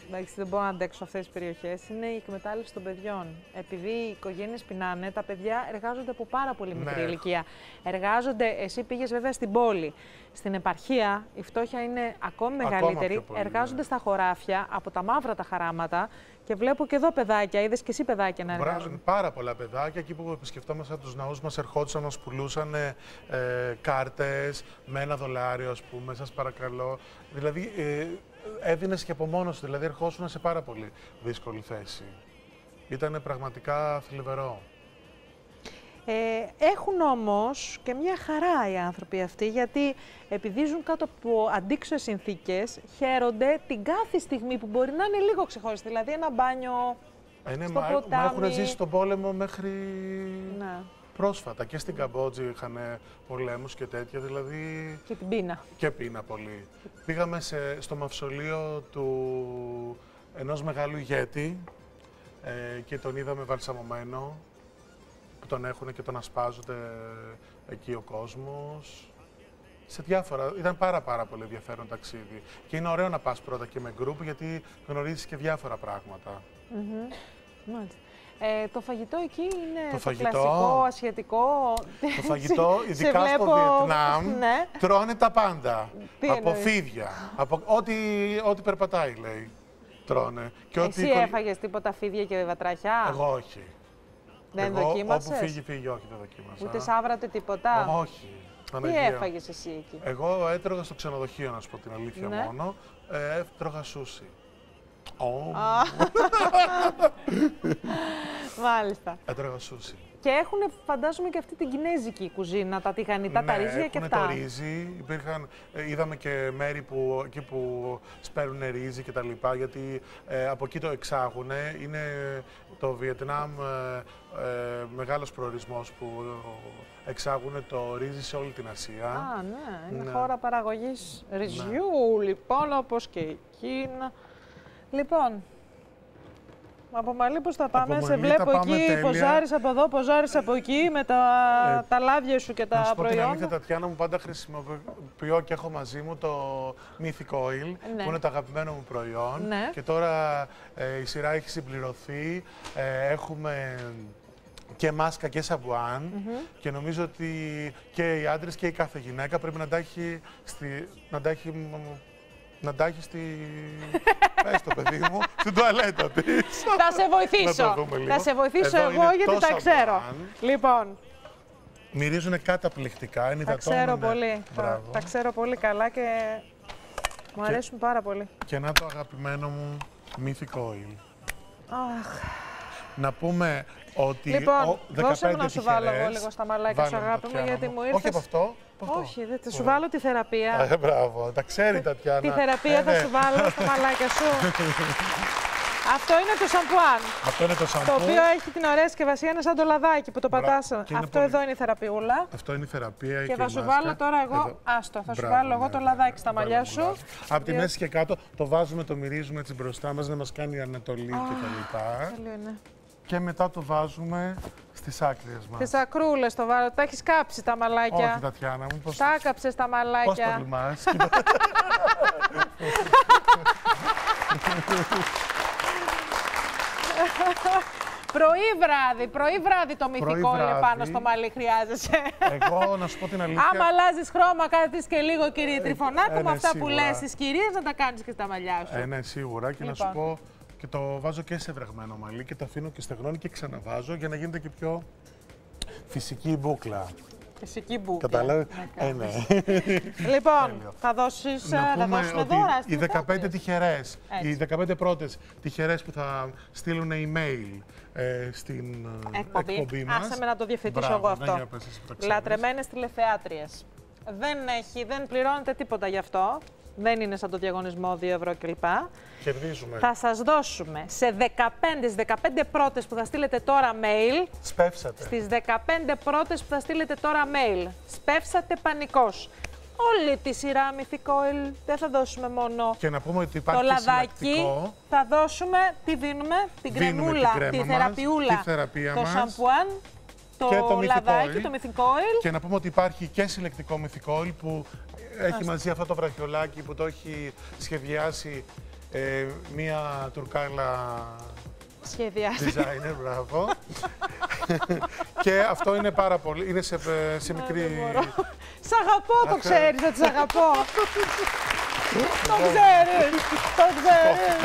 εντάξει, δεν μπορώ να αντέξω αυτές τις περιοχές είναι η εκμετάλλευση των παιδιών. Επειδή οι οικογένειες πεινάνε, τα παιδιά εργάζονται από πάρα πολύ μικρή Ναι. ηλικία. Εργάζονται, εσύ πήγες βέβαια στην πόλη. Στην επαρχία η φτώχεια είναι ακόμη Ακόμα μεγαλύτερη. πιο πολύ, εργάζονται στα χωράφια από τα μαύρα τα χαράματα και βλέπω και εδώ παιδάκια, είδες και εσύ παιδάκια να εργάζονται. Βράζουν πάρα πολλά παιδάκια. Εκεί που επισκεφτόμασταν τους ναούς μας, ερχόντουσαν, μας πουλούσαν ε, κάρτες με ένα δολάριο, ας πούμε. Σας παρακαλώ. Δηλαδή, ε, έδινε και από μόνος σου. Δηλαδή, ερχόσουν σε πάρα πολύ δύσκολη θέση. Ήταν πραγματικά θλιβερό. Ε, έχουν όμως και μια χαρά οι άνθρωποι αυτοί, γιατί επειδή ζουν κάτω από αντίξωες συνθήκες, χαίρονται την κάθε στιγμή που μπορεί να είναι λίγο ξεχωριστή. Δηλαδή ένα μπάνιο Ε, ναι, στο μα, μα ποτάμι. έχουν ζήσει τον πόλεμο μέχρι Ναι. Πρόσφατα. Και στην Καμπότζη είχαν πολέμους και τέτοια, δηλαδή... Και την πείνα. Και πείνα πολύ. Πήγαμε σε, στο μαυσολείο του ενός μεγάλου ηγέτη ε, και τον είδαμε βαλσαμωμένο που τον έχουν και τον ασπάζονται εκεί ο κόσμος. Σε διάφορα, ήταν πάρα πάρα πολύ ενδιαφέρον ταξίδι. Και είναι ωραίο να πας πρώτα και με γκρουπ γιατί γνωρίζεις και διάφορρα πράγματα. Μμμ. Μάλιστα. Ε, το φαγητό εκεί είναι Το το, φαγητό; κλασικό, ασιατικό. Το φαγητό, Σε ειδικά στο βλέπω- Βιετνάμ, Ναι. τρώνε τα πάντα. Τι από εννοείς; φίδια, από ό,τι, ό,τι περπατάει, λέει. Τρώνε. Και ό,τι Εσύ κολ- έφαγες τίποτα φίδια και βατραχιά. Εγώ όχι. Δεν Εγώ, δοκίμασες; Όπου φύγει, φύγει, όχι, δεν δοκίμασα. Ούτε σάβρατε τίποτα; Όχι. Τι Παναγία. έφαγες εσύ εκεί; Εγώ έτρωγα στο ξενοδοχείο, να σου πω την αλήθεια Ναι. μόνο. Ε, έτρωγα σούσι. Ω, Α. Μάλιστα. Έτρωγα σούσι. Και έχουν, φαντάζομαι, και αυτή την κινέζικη κουζίνα, τα τηγανιτά, τα Ναι, ρύζια και έχουνε αυτά. το ρύζι. Υπήρχαν, ε, είδαμε και μέρη που, εκεί που σπέρουν ρύζι και τα λοιπά, γιατί ε, από εκεί το εξάγουν. Είναι το Βιετνάμ ε, ε, μεγάλος προορισμός που εξάγουν το ρύζι σε όλη την Ασία. Α, ναι, είναι Ναι. χώρα παραγωγής ρυζιού, λοιπόν, όπως και η Κίνα. Λοιπόν, Από Μαλή πώς θα πάμε, Από σε Μαλή βλέπω τα πάμε εκεί, τέλεια. ποζάρεις από εδώ, ποζάρεις από εκεί, με τα, Ε, τα λάδια σου και Να τα σου πω την αλήθεια, προϊόντα. Τατιάνα μου πάντα χρησιμοποιώ και έχω μαζί μου το Mythic Oil, Ναι. που είναι το αγαπημένο μου προϊόν. Ναι. Και τώρα ε, η σειρά έχει συμπληρωθεί. Ε, έχουμε και μάσκα και σαμπουάν Μμμ. και νομίζω ότι και οι άντρες και η κάθε γυναίκα πρέπει να τα έχει, στη, να τα έχει, μ, να τα έχεις στη... (laughs) Πες το παιδί μου, στην τουαλέτα της. (laughs) Θα σε βοηθήσω. Να το δούμε λίγο. Θα σε βοηθήσω Εδώ εγώ είναι γιατί το τα ξέρω. σαμπουάν. Λοιπόν, Μυρίζουν καταπληκτικά, είναι τα ξέρω υδατώνουνε. πολύ. Τα, Μπράβο. τα ξέρω πολύ καλά και μου Και- αρέσουν πάρα πολύ. Και να το αγαπημένο μου Mythic Oil. Αχ. Να πούμε ότι. Λοιπόν, ο- δώσε μου 15 να σου βάλω εγώ τυχερές. λίγο στα μαλάκια σου, Βάλε μου, αγάπη μου, Τατιάνα γιατί μου ήρθες... Όχι από αυτό. από αυτό. Όχι, δεν θα σου Ωραία. βάλω τη θεραπεία. Α, μπράβο, τα ξέρει η Τατιάνα. Τη θεραπεία Ε, θα ναι. σου βάλω στα μαλάκια σου. (laughs) Αυτό είναι το σαμπουάν. Αυτό είναι το σαμπού. Το οποίο έχει την ωραία συσκευασία, είναι σαν το λαδάκι που το Μπρα- πατάς. και είναι Αυτό πολύ- εδώ είναι η θεραπείουλα. Αυτό είναι η θεραπεία. Και η θα σου μάσκα. βάλω τώρα εγώ, Εδώ. άστο, θα σου Μπράβο, βάλω εγώ ναι, το ναι. λαδάκι στα μαλλιά Μπράβο, σου. μπράβο. Από τη Διότι- μέση και κάτω το βάζουμε, το μυρίζουμε έτσι μπροστά μας, να μας κάνει ανατολή Α, κτλ. Τέλειο είναι. Και μετά το βάζουμε στις άκρες μας. Τις ακρούλες το βάλω, τα έχεις κάψει τα μαλάκια; Όχι, Τατιάνα μου, πώς, Τα άκαψες τα πώς το μαλάκια. τολμάς. πρωί βράδυ, πρωί βράδυ το μυθικό Πρωί είναι βράδυ. πάνω στο μαλλί χρειάζεσαι. Εγώ να σου πω την αλήθεια. Άμα αλλάζεις χρώμα, κάτι και λίγο κύριε Τριφωνάκο, ε, με ναι, αυτά που σίγουρα. λες στι κυρίες να τα κάνεις και στα μαλλιά σου. Ε, ναι, σίγουρα. Και να σου Λοιπόν. πω και το βάζω και σε βρεγμένο μαλλί και το αφήνω και στεγνώνει και ξαναβάζω για να γίνεται και πιο φυσική η μπούκλα. Φυσική μπουκιά. Κατάλαβε. Ναι, Ε, ναι. Λοιπόν, Τέλειο. θα δώσεις. Να Θα πούμε δώσουμε ότι δώρα οι στις 15 τυχερές, Έτσι. οι 15 πρώτες τυχερές που θα στείλουν email ε, στην ε, εκπομπή. εκπομπή μας. Άσε με να το διευθετήσω Μπράβο, εγώ ναι, αυτό. για πες εσύ που τα ξέρεις. Λατρεμένες τηλεθεάτριες. Δεν, έχει, δεν πληρώνετε τίποτα γι' αυτό. Δεν είναι σαν το διαγωνισμό 2 ευρώ κλπ. Κερδίζουμε. Θα σας δώσουμε σε 15, στις 15 πρώτες που θα στείλετε τώρα mail, Σπεύσατε. στις 15 πρώτες που θα στείλετε τώρα mail, σπεύσατε πανικός. Όλη τη σειρά Mythic Oil δεν θα δώσουμε μόνο Και να πούμε ότι υπάρχει το και λαδάκι. συλλεκτικό. Θα δώσουμε, τι δίνουμε, την Δίνουμε κρεμούλα, την κρέμα τη μας, θεραπείουλα, τη θεραπεία το μας. σαμπουάν, το, και το Mythic λαδάκι, Oil. το Mythic Oil. Και να πούμε ότι υπάρχει και συλλεκτικό Mythic Oil που έχει μαζί αυτό το βραχιολάκι που το έχει σχεδιάσει ε, μία τουρκάλα Σχεδιάζει. designer, μπράβο. (laughs) και αυτό είναι πάρα πολύ, είναι σε, σε μικρή... Σ' αγαπώ, το Αχ, ξέρεις ότι σ' αγαπώ. (laughs) το ξέρεις, το ξέρεις.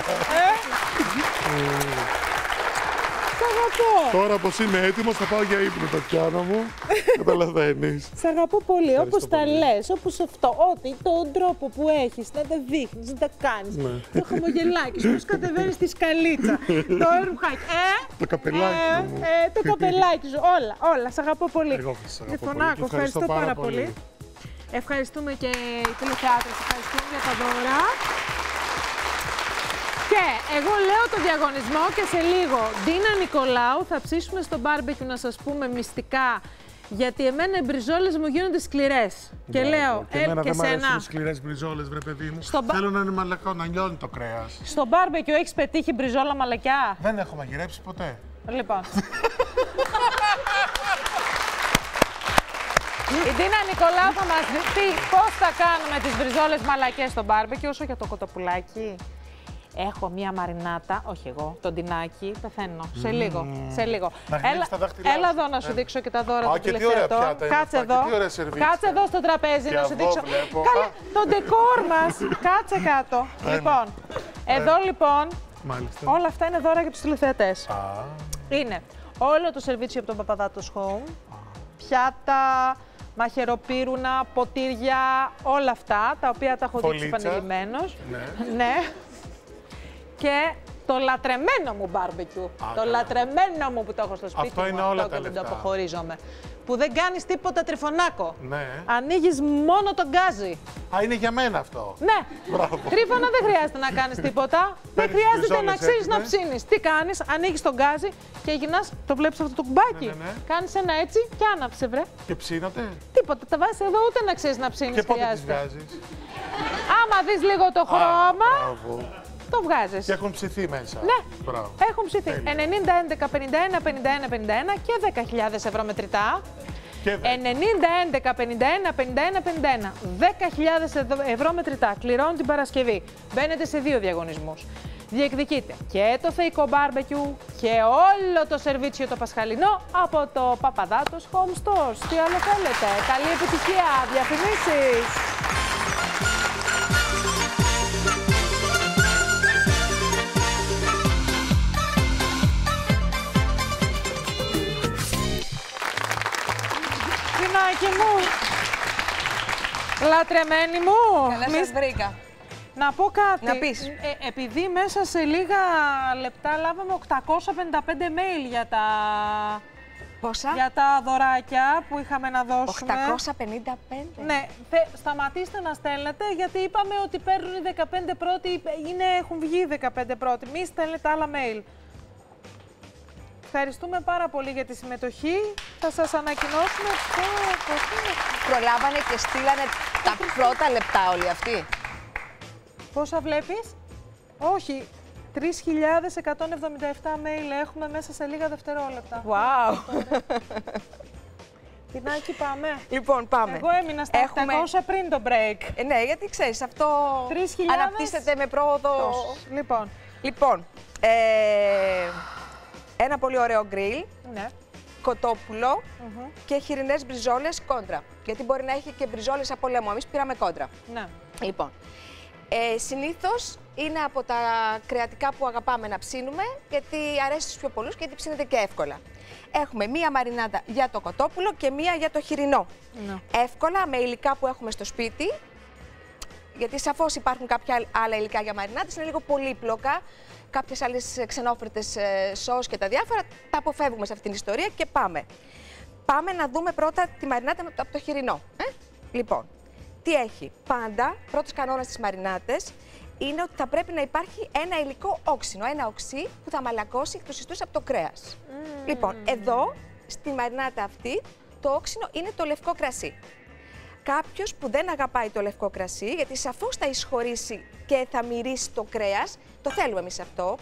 Ε, σ' αγαπώ. Τώρα πως είμαι έτοιμος θα πάω για ύπνο, Τατιάνα μου. (laughs) Καταλαβαίνεις. Σ' αγαπώ πολύ, Ευχαριστώ όπως τα πολύ. λες, όπως αυτό, ό,τι, τον τρόπο που έχεις, να τα δείχνεις, να τα κάνεις, Ναι. το χαμογελάκι σου, πώς κατεβαίνεις στη σκαλίτσα, το ρουχάκι, ε, Το καπελάκι ε, μου. ε, το καπελάκι σου, όλα, όλα, σ' αγαπώ πολύ. Εγώ σ' αγαπώ Τριφωνάκο, πολύ και ευχαριστώ ευχαριστώ πάρα πάρα πολύ. πολύ. Ευχαριστούμε και οι τηλεθεάτριες, ευχαριστούμε για τα δώρα. Και εγώ λέω το διαγωνισμό και σε λίγο Ντίνα Νικολάου θα ψήσουμε στο μπάρμπεκιου να σας πούμε μυστικά γιατί εμένα οι μπριζόλες μου γίνονται σκληρές. Και Μπράβο. λέω, και ε, εμένα και δεν μ' αρέσουν σένα. σκληρές μπριζόλες, βρε παιδί μου. Στο μπα- Θέλω να είναι μαλακό, να λιώνει το κρέας. Στο μπάρμπεκιου έχεις πετύχει μπριζόλα μαλακιά; Δεν έχω μαγειρέψει ποτέ. Λοιπόν. (laughs) Η Ντίνα Νικολάου θα μας πει πώς θα κάνουμε τις μπριζόλες μαλακές στο μπάρμπεκι, όσο για το κοτοπουλάκι. Έχω μία μαρινάτα, όχι εγώ, τον τινάκι, πεθαίνω. Σε λίγο, σε λίγο. Να γλύψεις τα δάχτυλά έλα σου. εδώ να σου Ε. δείξω και τα δώρα Α, των και τι ωραία τηλεθεατών. πιάτα είναι Κάτσε αυτά, και εδώ. τι ωραία σερβίς. Κάτσε εδώ στο τραπέζι Και να σου εδώ δείξω. βλέπω. Καλά, Α. το ντεκόρ μας. (laughs) Κάτσε κάτω. Ένα. λοιπόν, εδώ λοιπόν, Μάλιστα. όλα αυτά είναι δώρα για τους τηλεθεατές. Α, Είναι όλο το σερβίτσιο από το Παπαδάτος Home, πιάτα, μαχαιροπύρουνα, ποτήρια, όλα αυτά, τα οποία τα έχω δείξει Φωλίτσα. επανειλημμένως. ναι. Ναι. Και το λατρεμένο μου μπάρμπεκιου. Το καλά. λατρεμένο μου που το έχω στο σπίτι Αυτό μου, είναι όλα τα και δεν το λεφτά. αποχωρίζομαι. Που δεν κάνεις τίποτα Τρυφωνάκο. Ναι. Ανοίγεις μόνο το γκάζι. Α, είναι για μένα αυτό. Ναι. Μπράβο. Τρύφωνα δεν χρειάζεται να κάνεις (laughs) τίποτα. δεν Παίρνεις χρειάζεται μπριζόλες να ξέρει να έτοιμες. ψήνεις. Τι κάνεις, ανοίγεις τον γκάζι και γυρνάς, το βλέπεις αυτό το κουμπάκι. Ναι, ναι, ναι. Κάνεις ένα έτσι και άναψε, βρε. Και ψήνατε. Τίποτα. Τα βάζεις εδώ ούτε να ξέρεις να ψήνεις. Και πότε τις χρειάζεται. βγάζεις; Άμα δεις λίγο το χρώμα, Μπράβο. Το βγάζεις. Και έχουν ψηθεί μέσα. Ναι, Μπράβο. έχουν ψηθεί. 90, 11, 51, 51, 51 και 10.000 ευρώ μετρητά. Και 90, 11, 51, 51, 51. 10.000 εδω- ευρώ μετρητά. Κληρώνουν την Παρασκευή. Μπαίνετε σε δύο διαγωνισμούς. Διεκδικείτε και το θεϊκό μπάρμπεκιου και όλο το σερβίτσιο το πασχαλινό από το Παπαδάτος Home Stores. Τι άλλο θέλετε. Καλή επιτυχία. Διαφημίσεις. Λατρεμένη μου. Καλά Μη- σας βρήκα. Να πω κάτι. Να πεις. Ε, επειδή μέσα σε λίγα λεπτά λάβαμε 855 mail για τα... Πόσα; Για τα δωράκια που είχαμε να δώσουμε. 855. Ναι, θε- σταματήστε να στέλνετε γιατί είπαμε ότι παίρνουν οι 15 πρώτοι, είναι, έχουν βγει οι 15 πρώτοι. Μη στέλνετε άλλα mail. Ευχαριστούμε πάρα πολύ για τη συμμετοχή. Θα σας ανακοινώσουμε πω, πω, τι είναι. Προλάβανε και στείλανε τα πρώτα λεπτά όλοι αυτοί. Πόσα βλέπεις; Όχι. 3.177 mail έχουμε μέσα σε λίγα δευτερόλεπτα. Wow. (laughs) Τινάκι, πάμε. Λοιπόν, πάμε. Εγώ έμεινα στα 800 πριν το break. Ε, ναι, γιατί ξέρεις, αυτό 3.000 αναπτύσσεται με πρόοδο. τόσους. Λοιπόν. Λοιπόν, ε, ένα πολύ ωραίο γκριλ, Ναι. κοτόπουλο και χοιρινές μπριζόλες κόντρα. Γιατί μπορεί να έχει και μπριζόλες από λαιμό. Εμείς πήραμε κόντρα. Ναι. Λοιπόν, ε, συνήθως είναι από τα κρεατικά που αγαπάμε να ψήνουμε, γιατί αρέσει στους πιο πολλούς και γιατί ψήνεται και εύκολα. Έχουμε μία μαρινάτα για το κοτόπουλο και μία για το χοιρινό. Ναι. Εύκολα, με υλικά που έχουμε στο σπίτι, γιατί σαφώς υπάρχουν κάποια άλλα υλικά για μαρινάτες, είναι λίγο πολύπλοκα. Κάποιες άλλες ξενόφερτες ε, σως και τα διάφορα, τα αποφεύγουμε σε αυτήν την ιστορία και πάμε. Πάμε να δούμε πρώτα τη μαρινάτα με το- από το χοιρινό. Ε; Λοιπόν, τι έχει. Πάντα, πρώτος κανόνας στις μαρινάτες είναι ότι θα πρέπει να υπάρχει ένα υλικό όξινο, ένα οξύ που θα μαλακώσει τους ιστούς από το κρέας. Λοιπόν, εδώ, στη μαρινάτα αυτή, το όξινο είναι το λευκό κρασί. Κάποιος που δεν αγαπάει το λευκό κρασί, γιατί σαφώς θα εισχωρήσει και θα μυρίσει το κρέας, το θέλουμε εμείς αυτό.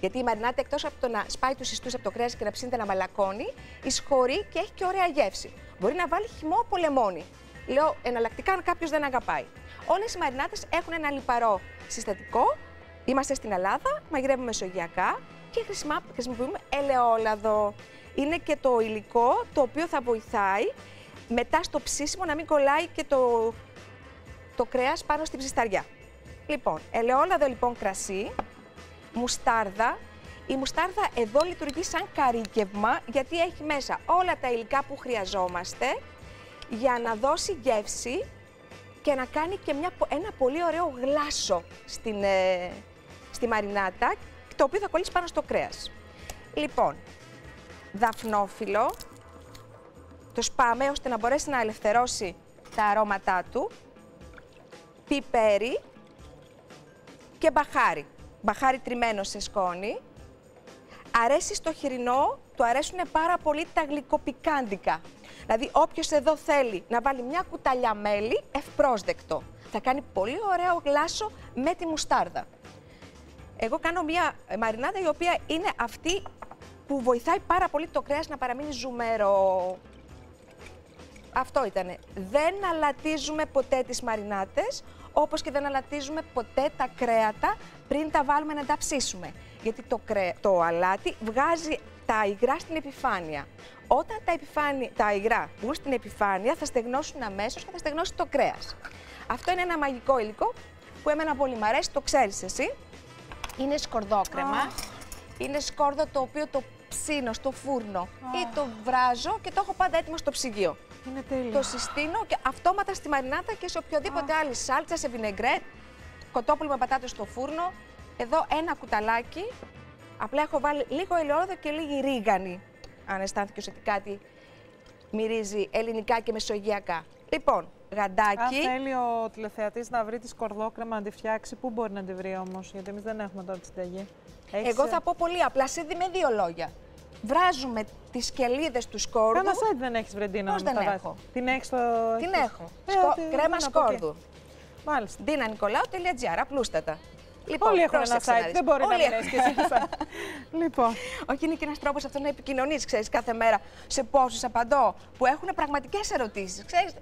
Γιατί η μαρινάτα εκτός από το να σπάει τους ιστούς από το κρέας και να ψήνεται να μαλακώνει, εισχωρεί και έχει και ωραία γεύση. Μπορεί να βάλει χυμό από λεμόνι. Λέω εναλλακτικά αν κάποιος δεν αγαπάει. Όλες οι μαρινάτες έχουν ένα λιπαρό συστατικό. Είμαστε στην Ελλάδα, μαγειρεύουμε μεσογειακά και χρησιμα- χρησιμοποιούμε ελαιόλαδο. Είναι και το υλικό το οποίο θα βοηθάει μετά στο ψήσιμο να μην κολλάει και το, το κρέας πάνω στην ψισταριά. Λοιπόν, ελαιόλαδο λοιπόν κρασί, μουστάρδα. Η μουστάρδα εδώ λειτουργεί σαν καρύκευμα γιατί έχει μέσα όλα τα υλικά που χρειαζόμαστε για να δώσει γεύση και να κάνει και μια, πο- ένα πολύ ωραίο γλάσο στην, ε, στη μαρινάτα, το οποίο θα κολλήσει πάνω στο κρέας. Λοιπόν, δαφνόφυλλο, το σπάμε ώστε να μπορέσει να ελευθερώσει τα αρώματά του, πιπέρι και μπαχάρι. Μπαχάρι τριμμένο σε σκόνη. Αρέσει στο χοιρινό, του αρέσουν πάρα πολύ τα γλυκοπικάντικα. Δηλαδή, όποιος εδώ θέλει να βάλει μια κουταλιά μέλι, ευπρόσδεκτο. Θα κάνει πολύ ωραίο γλάσο με τη μουστάρδα. Εγώ κάνω μια ε, μαρινάδα η οποία είναι αυτή που βοηθάει πάρα πολύ το κρέας να παραμείνει ζουμερό. Αυτό ήτανε. Δεν αλατίζουμε ποτέ τις μαρινάτες, όπως και δεν αλατίζουμε ποτέ τα κρέατα πριν τα βάλουμε να τα ψήσουμε. Γιατί το, κρέ... το αλάτι βγάζει τα υγρά στην επιφάνεια. Όταν τα, επιφάνεια... τα υγρά βγουν στην επιφάνεια θα στεγνώσουν αμέσως και θα στεγνώσει το κρέας. Αυτό είναι ένα μαγικό υλικό που εμένα πολύ μ' αρέσει, το ξέρεις εσύ. Είναι σκορδόκρεμα. Είναι σκόρδο το οποίο το ψήνω στο φούρνο ή το βράζω και το έχω πάντα έτοιμο στο ψυγείο. Είναι τέλειο. Το συστήνω και αυτόματα στη μαρινάτα και σε οποιοδήποτε άλλη σάλτσα, σε βινεγκρέτ, κοτόπουλο με πατάτες στο φούρνο. Εδώ ένα κουταλάκι. Απλά έχω βάλει λίγο ελαιόλαδο και λίγη ρίγανη. Αν αισθάνθηκε ότι κάτι μυρίζει ελληνικά και μεσογειακά. Λοιπόν, Αν γαντάκι. θέλει ο τηλεθεατής να βρει τη σκορδόκρεμα να τη φτιάξει, πού μπορεί να τη βρει όμως, γιατί εμείς δεν έχουμε τώρα τη συνταγή. Έχεις, Εγώ ε, θα πω πολύ απλά, σε δι- με δύο λόγια. Βράζουμε τις κελίδες του σκόρδου. Κάνα site δεν έχεις βρεντίνα Πώς να μου δεν τα έχω; βάζεις; Την έχεις στο. Την έχεις- έχω. Ε, Σκο- ότι Κρέμα δεν από εκεί. σκόρδου. Μάλιστα. Ντίνανικολάου.gr, απλούστατα. Λοιπόν, Όλοι έχουν ένα πρόσεξε να site. δεις. Δεν μπορεί να Όλοι μην έχουν. έχεις και εσύ ένα site. (laughs) λοιπόν. Όχι, είναι και ένας τρόπος αυτό να επικοινωνείς, ξέρεις, κάθε μέρα σε πόσους απαντώ που έχουν πραγματικές ερωτήσεις. Ξέρεις,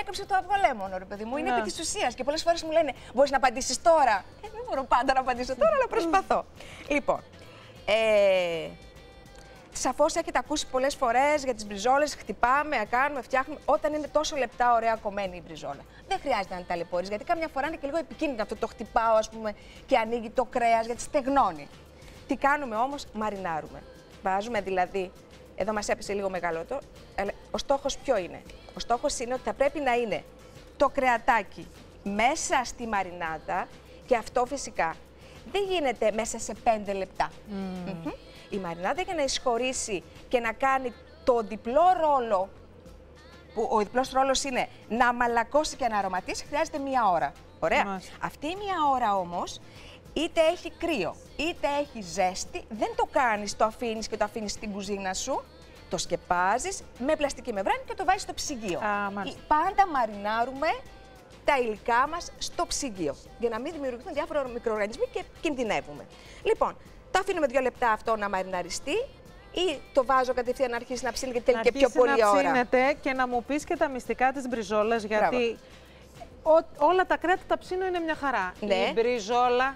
έκοψε το αυγολέμονο, ρε παιδί μου. Είναι Ναι. επί της ουσίας. Και πολλές φορές μου λένε, Μπορείς να απαντήσεις τώρα; Ε, δεν μπορώ πάντα να απαντήσω τώρα, αλλά (laughs) προσπαθώ. λοιπόν. Ε, Σαφώς έχετε ακούσει πολλές φορές για τις μπριζόλες. Χτυπάμε, κάνουμε, φτιάχνουμε. Όταν είναι τόσο λεπτά, ωραία κομμένη η μπριζόλα. Δεν χρειάζεται να είναι ταλαιπωρείς, γιατί καμιά φορά είναι και λίγο επικίνδυνο αυτό το χτυπάω, ας πούμε, και ανοίγει το κρέας, γιατί στεγνώνει. Τι κάνουμε όμως, μαρινάρουμε. Βάζουμε δηλαδή. Εδώ μας έπεσε λίγο μεγάλο το. αλλά Ο στόχος ποιο είναι; Ο στόχος είναι ότι θα πρέπει να είναι το κρεατάκι μέσα στη μαρινάτα και αυτό φυσικά δεν γίνεται μέσα σε 5 λεπτά. Μμμ. Η μαρινάτα για να εισχωρήσει και να κάνει το διπλό ρόλο, που ο διπλός ρόλος είναι να μαλακώσει και να αρωματίσει, χρειάζεται μία ώρα. Ωραία. Μάλιστα. Αυτή η μία ώρα όμως, είτε έχει κρύο, είτε έχει ζέστη, δεν το κάνεις, το αφήνεις και το αφήνεις στην κουζίνα σου, το σκεπάζεις με πλαστική μεμβράνη και το βάζεις στο ψυγείο. μάλιστα. Πάντα μαρινάρουμε τα υλικά μας στο ψυγείο, για να μην δημιουργηθούν διάφορα μικροοργανισμοί και κινδυνεύουμε. Λοιπόν, το αφήνουμε δύο λεπτά αυτό να μαριναριστεί ή το βάζω κατευθείαν να αρχίσει να ψήνει γιατί θέλει να και πιο αρχίσει πολύ να ώρα. ψήνεται και να μου πεις και τα μυστικά της μπριζόλας, γιατί ό- όλα τα κρέατα τα ψήνω είναι μια χαρά. Ναι. Η μπριζόλα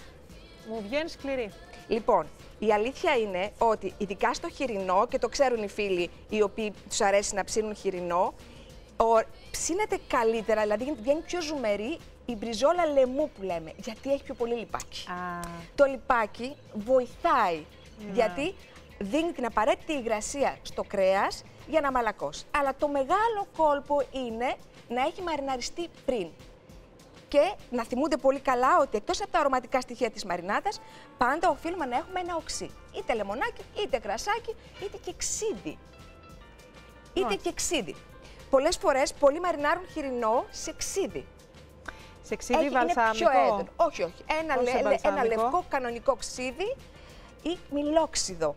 μου βγαίνει σκληρή. Λοιπόν, η αλήθεια είναι ότι ειδικά στο χοιρινό, και το ξέρουν οι φίλοι οι οποίοι τους αρέσει να ψήνουν χοιρινό, ο, ψήνεται καλύτερα, δηλαδή βγαίνει πιο ζουμερή η μπριζόλα λαιμού που λέμε, γιατί έχει πιο πολύ λιπάκι. Το λιπάκι βοηθάει, Ναι. γιατί δίνει την απαραίτητη υγρασία στο κρέας για να μαλακώσει. Αλλά το μεγάλο κόλπο είναι να έχει μαριναριστεί πριν. Και να θυμούνται πολύ καλά ότι εκτός από τα αρωματικά στοιχεία της μαρινάτας, πάντα οφείλουμε να έχουμε ένα οξύ. Είτε λεμονάκι, είτε κρασάκι, είτε και ξύδι. Είτε και ξύδι. Πολλές φορές πολλοί μαρινάρουν χοιρινό σε ξύδι. Σε ξύδι Έχει- είναι βαλσαμικό. πιο έντονο. Όχι, όχι. Ένα, Όχι λε- σε λε- ένα βαλσαμικό. λευκό κανονικό ξύδι ή μιλόξιδο,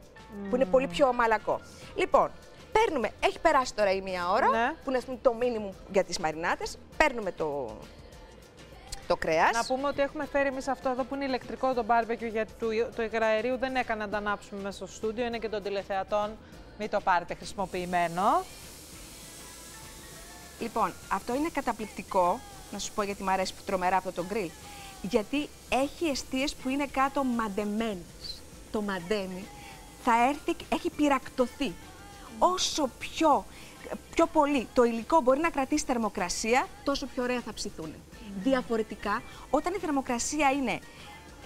που είναι πολύ πιο μαλακό. Λοιπόν, παίρνουμε, έχει περάσει τώρα η μία ώρα, Ναι. που είναι ας πούμε, το μίνιμουμ για τις μαρινάτες. Παίρνουμε το, το κρέας. Να πούμε ότι έχουμε φέρει εμείς αυτό εδώ που είναι ηλεκτρικό το barbecue γιατί του, το υγραερίου δεν έκανε να το ανάψουμε μέσα στο στούντιο. Είναι και των τηλεθεατών. Μην το πάρετε χρησιμοποιημένο. Λοιπόν, αυτό είναι καταπληκτικό, να σου πω γιατί μου αρέσει που τρομερά αυτό το γκριλ. Γιατί έχει αιστείες που είναι κάτω μαντεμένες. Το μαντέμι θα έρθει, έχει πυρακτωθεί. Όσο πιο, πιο πολύ το υλικό μπορεί να κρατήσει θερμοκρασία, τόσο πιο ωραία θα ψηθούν. Διαφορετικά, όταν η θερμοκρασία είναι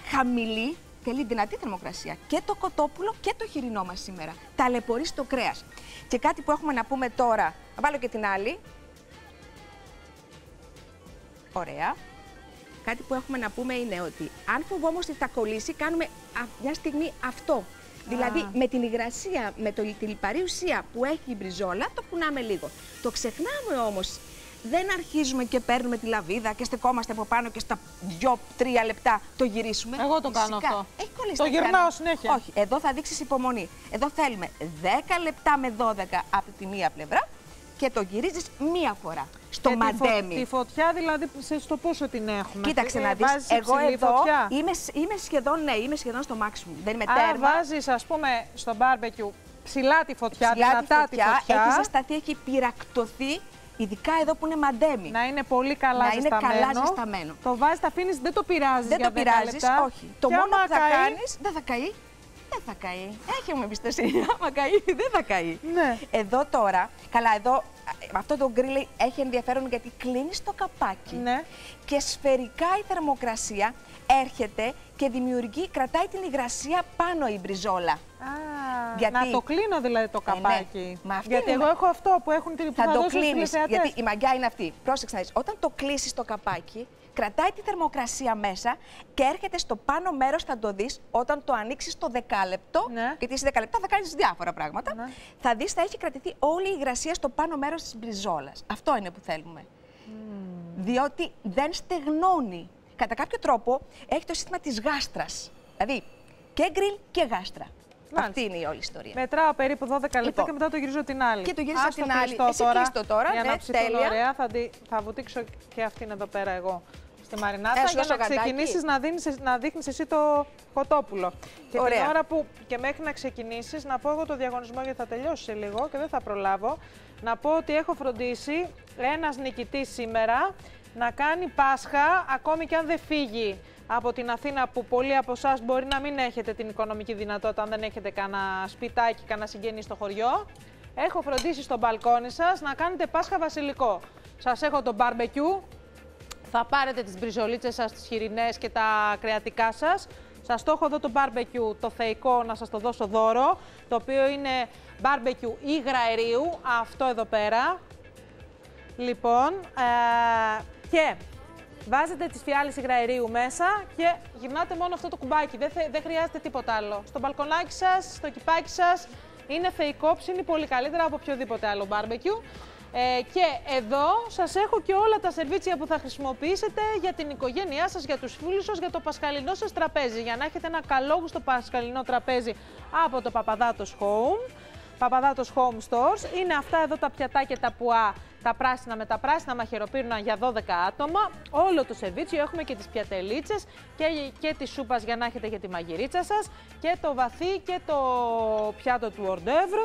χαμηλή, θέλει δυνατή θερμοκρασία και το κοτόπουλο και το χοιρινό μας σήμερα. Ταλαιπωρείς στο κρέας. Και κάτι που έχουμε να πούμε τώρα, θα βάλω και την άλλη, Ωραία. Κάτι που έχουμε να πούμε είναι ότι αν φοβόμαστε ότι θα κολλήσει, κάνουμε α- μια στιγμή αυτό. Δηλαδή με την υγρασία, με το, τη λιπαρή ουσία που έχει η μπριζόλα, το κουνάμε λίγο. Το ξεχνάμε όμως. Δεν αρχίζουμε και παίρνουμε τη λαβίδα και στεκόμαστε από πάνω και στα 2-3 λεπτά το γυρίσουμε. Εγώ το κάνω Φυσικά. αυτό. Έχει κολλήσει Το τα γυρνάω πιάνα. συνέχεια. Όχι, εδώ θα δείξεις υπομονή. Εδώ θέλουμε 10 λεπτά με 12 από τη μία πλευρά και το γυρίζεις μία φορά. Στο Και τη φω- μαντέμι. Τη φωτιά δηλαδή σε- στο πόσο την έχουμε; Κοίταξε Ε, να δεις, βάζεις εγώ υψηλή εδώ φωτιά; είμαι, σ- είμαι σχεδόν, ναι, είμαι σχεδόν στο maximum. Δεν είμαι Άρα τέρμα. βάζεις ας πούμε στο barbecue ψηλά τη φωτιά, Ψηλά τη δυνατά φωτιά, τη φωτιά. έχει ζεσταθεί, έχει πυρακτωθεί, ειδικά εδώ που είναι μαντέμι. Να είναι πολύ καλά Να είναι ζεσταμένο. καλά ζεσταμένο. Το βάζεις, τα αφήνεις, δεν το πειράζεις Δεν για το 10 πειράζεις, λεπτά. όχι. Το Και μόνο άμα που θα καεί, κάνει. Δεν θα καεί. Δεν θα καεί. Έχει μου εμπιστοσύνη. (laughs) Άμα καεί, δεν θα καεί. Ναι. Εδώ τώρα, καλά, εδώ α, αυτό το γκριλ έχει ενδιαφέρον γιατί κλείνεις το καπάκι. Ναι. Και σφαιρικά η θερμοκρασία έρχεται και δημιουργεί, κρατάει την υγρασία πάνω η μπριζόλα. Α, Γιατί- Να το κλείνω δηλαδή το Ε, ναι. καπάκι. Μα αυτή Γιατί είναι εγώ η- έχω αυτό που έχουν την Θα που το δώσω στους κλείνεις. τηλεθεατές. Γιατί η μαγιά είναι αυτή. Πρόσεξε να δεις. Όταν το κλείσει το καπάκι, κρατάει τη θερμοκρασία μέσα και έρχεται στο πάνω μέρος, θα το δεις όταν το ανοίξεις το δεκάλεπτο. Ναι. Γιατί σε 10 λεπτά θα κάνεις διάφορα πράγματα. Θα δεις, θα έχει κρατηθεί όλη η υγρασία στο πάνω μέρος της μπριζόλας. Αυτό είναι που θέλουμε. Διότι δεν στεγνώνει. Κατά κάποιο τρόπο έχει το σύστημα της γάστρας. Δηλαδή και γκριλ και γάστρα. Αυτή είναι η όλη ιστορία. Μετράω περίπου 12 λεπτά Λοιπόν. και μετά το γυρίζω την άλλη. Και το γυρίζω Ας την το άλλη. κλειστώ Εσύ κλείστο τώρα, Για ναι, να ψηθούν τέλεια. ωραία, θα, δι- θα βουτήξω και αυτήν εδώ πέρα εγώ στη μαρινάτα Ένα σου για δώσω να γατάκι. ξεκινήσεις να, δίνεις, να δείχνεις εσύ το κοτόπουλο. Και Ωραία. την ώρα που και μέχρι να ξεκινήσεις, να πω εγώ το διαγωνισμό γιατί θα τελειώσει σε λίγο και δεν θα προλάβω, να πω ότι έχω φροντίσει ένας νικητής σήμερα να κάνει Πάσχα ακόμη και αν δεν φύγει από την Αθήνα που πολλοί από εσάς μπορεί να μην έχετε την οικονομική δυνατότητα αν δεν έχετε κανένα σπιτάκι, κανένα συγγενή στο χωριό. Έχω φροντίσει στο μπαλκόνι σας να κάνετε Πάσχα βασιλικό. Σας έχω το barbecue, θα πάρετε τις μπριζολίτσες σας, τις χοιρινές και τα κρεατικά σας. Σας το έχω εδώ το barbecue, το θεϊκό, να σας το δώσω δώρο, το οποίο είναι barbecue υγραερίου, αυτό εδώ πέρα. Λοιπόν, ε, και βάζετε τις φιάλες υγραερίου μέσα και γυρνάτε μόνο αυτό το κουμπάκι, δεν, θε- δεν χρειάζεται τίποτα άλλο. Στο μπαλκονάκι σας, στο κυπάκι σας, είναι θεϊκό, ψήνει πολύ καλύτερα από οποιοδήποτε άλλο barbecue. Ε, και εδώ σας έχω και όλα τα σερβίτσια που θα χρησιμοποιήσετε για την οικογένειά σας, για τους φίλους σας, για το πασχαλινό σας τραπέζι. Για να έχετε ένα καλόγουστο πασχαλινό τραπέζι από το Παπαδάτος Home. Παπαδάτος Home Stores. Είναι αυτά εδώ τα πιατάκια τα πουά, τα πράσινα με τα πράσινα μαχαιροπύρουνα για 12 άτομα. Όλο το σερβίτσιο έχουμε και τις πιατελίτσες και, και τη σούπας για να έχετε για τη μαγειρίτσα σας και το βαθύ και το πιάτο του ορντεύρ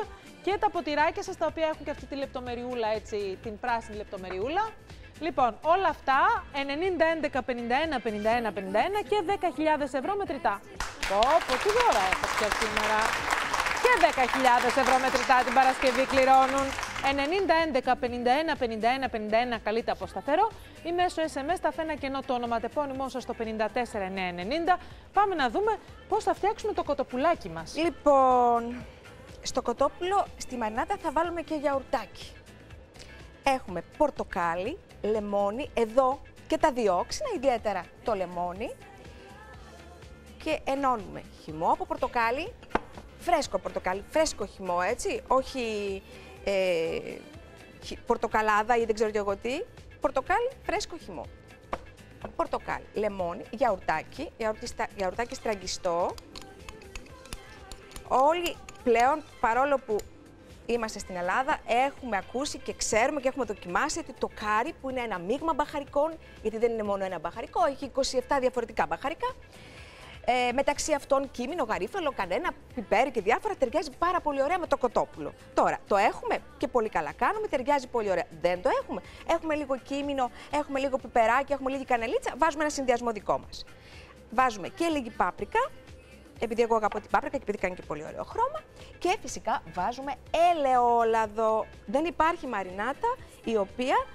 και τα ποτηράκια σας τα οποία έχουν και αυτή τη λεπτομεριούλα έτσι, την πράσινη λεπτομεριούλα. Λοιπόν, όλα αυτά 90, 11, 51, 51, 51 και 10.000 ευρώ μετρητά. Πω, πω, τι δώρα έχω πια σήμερα. Και 10.000 ευρώ μετρητά την Παρασκευή κληρώνουν. 90, 11, 51, 51, 51 καλείται από σταθερό ή μέσω SMS τα φένα κενό το ονοματεπώνυμό σας στο 54990. Πάμε να δούμε πώς θα φτιάξουμε το κοτοπουλάκι μας. Λοιπόν, στο κοτόπουλο, στη μαρινάτα θα βάλουμε και γιαουρτάκι. Έχουμε πορτοκάλι, λεμόνι, εδώ και τα διόξινα, ιδιαίτερα το λεμόνι. Και ενώνουμε χυμό από πορτοκάλι, φρέσκο πορτοκάλι, φρέσκο χυμό, έτσι, όχι ε, χυ- πορτοκαλάδα ή δεν ξέρω κι εγώ τι. Πορτοκάλι, φρέσκο χυμό. Πορτοκάλι, λεμόνι, γιαουρτάκι, γιαουρτι- στα- γιαουρτάκι στραγγιστό, όλοι πλέον, παρόλο που είμαστε στην Ελλάδα, έχουμε ακούσει και ξέρουμε και έχουμε δοκιμάσει ότι το κάρι, που είναι ένα μείγμα μπαχαρικών, γιατί δεν είναι μόνο ένα μπαχαρικό, έχει 27 διαφορετικά μπαχαρικά. Ε, μεταξύ αυτών κίμινο, γαρίφαλο, κανένα, πιπέρι και διάφορα ταιριάζει πάρα πολύ ωραία με το κοτόπουλο. Τώρα, το έχουμε και πολύ καλά κάνουμε, ταιριάζει πολύ ωραία. Δεν το έχουμε. Έχουμε λίγο κίμινο, έχουμε λίγο πιπεράκι, έχουμε λίγη κανελίτσα, βάζουμε ένα συνδυασμό δικό μας. Βάζουμε και λίγη πάπρικα, επειδή εγώ αγαπώ την πάπρικα και επειδή κάνει και πολύ ωραίο χρώμα. Και φυσικά βάζουμε ελαιόλαδο. Δεν υπάρχει μαρινάτα η οποία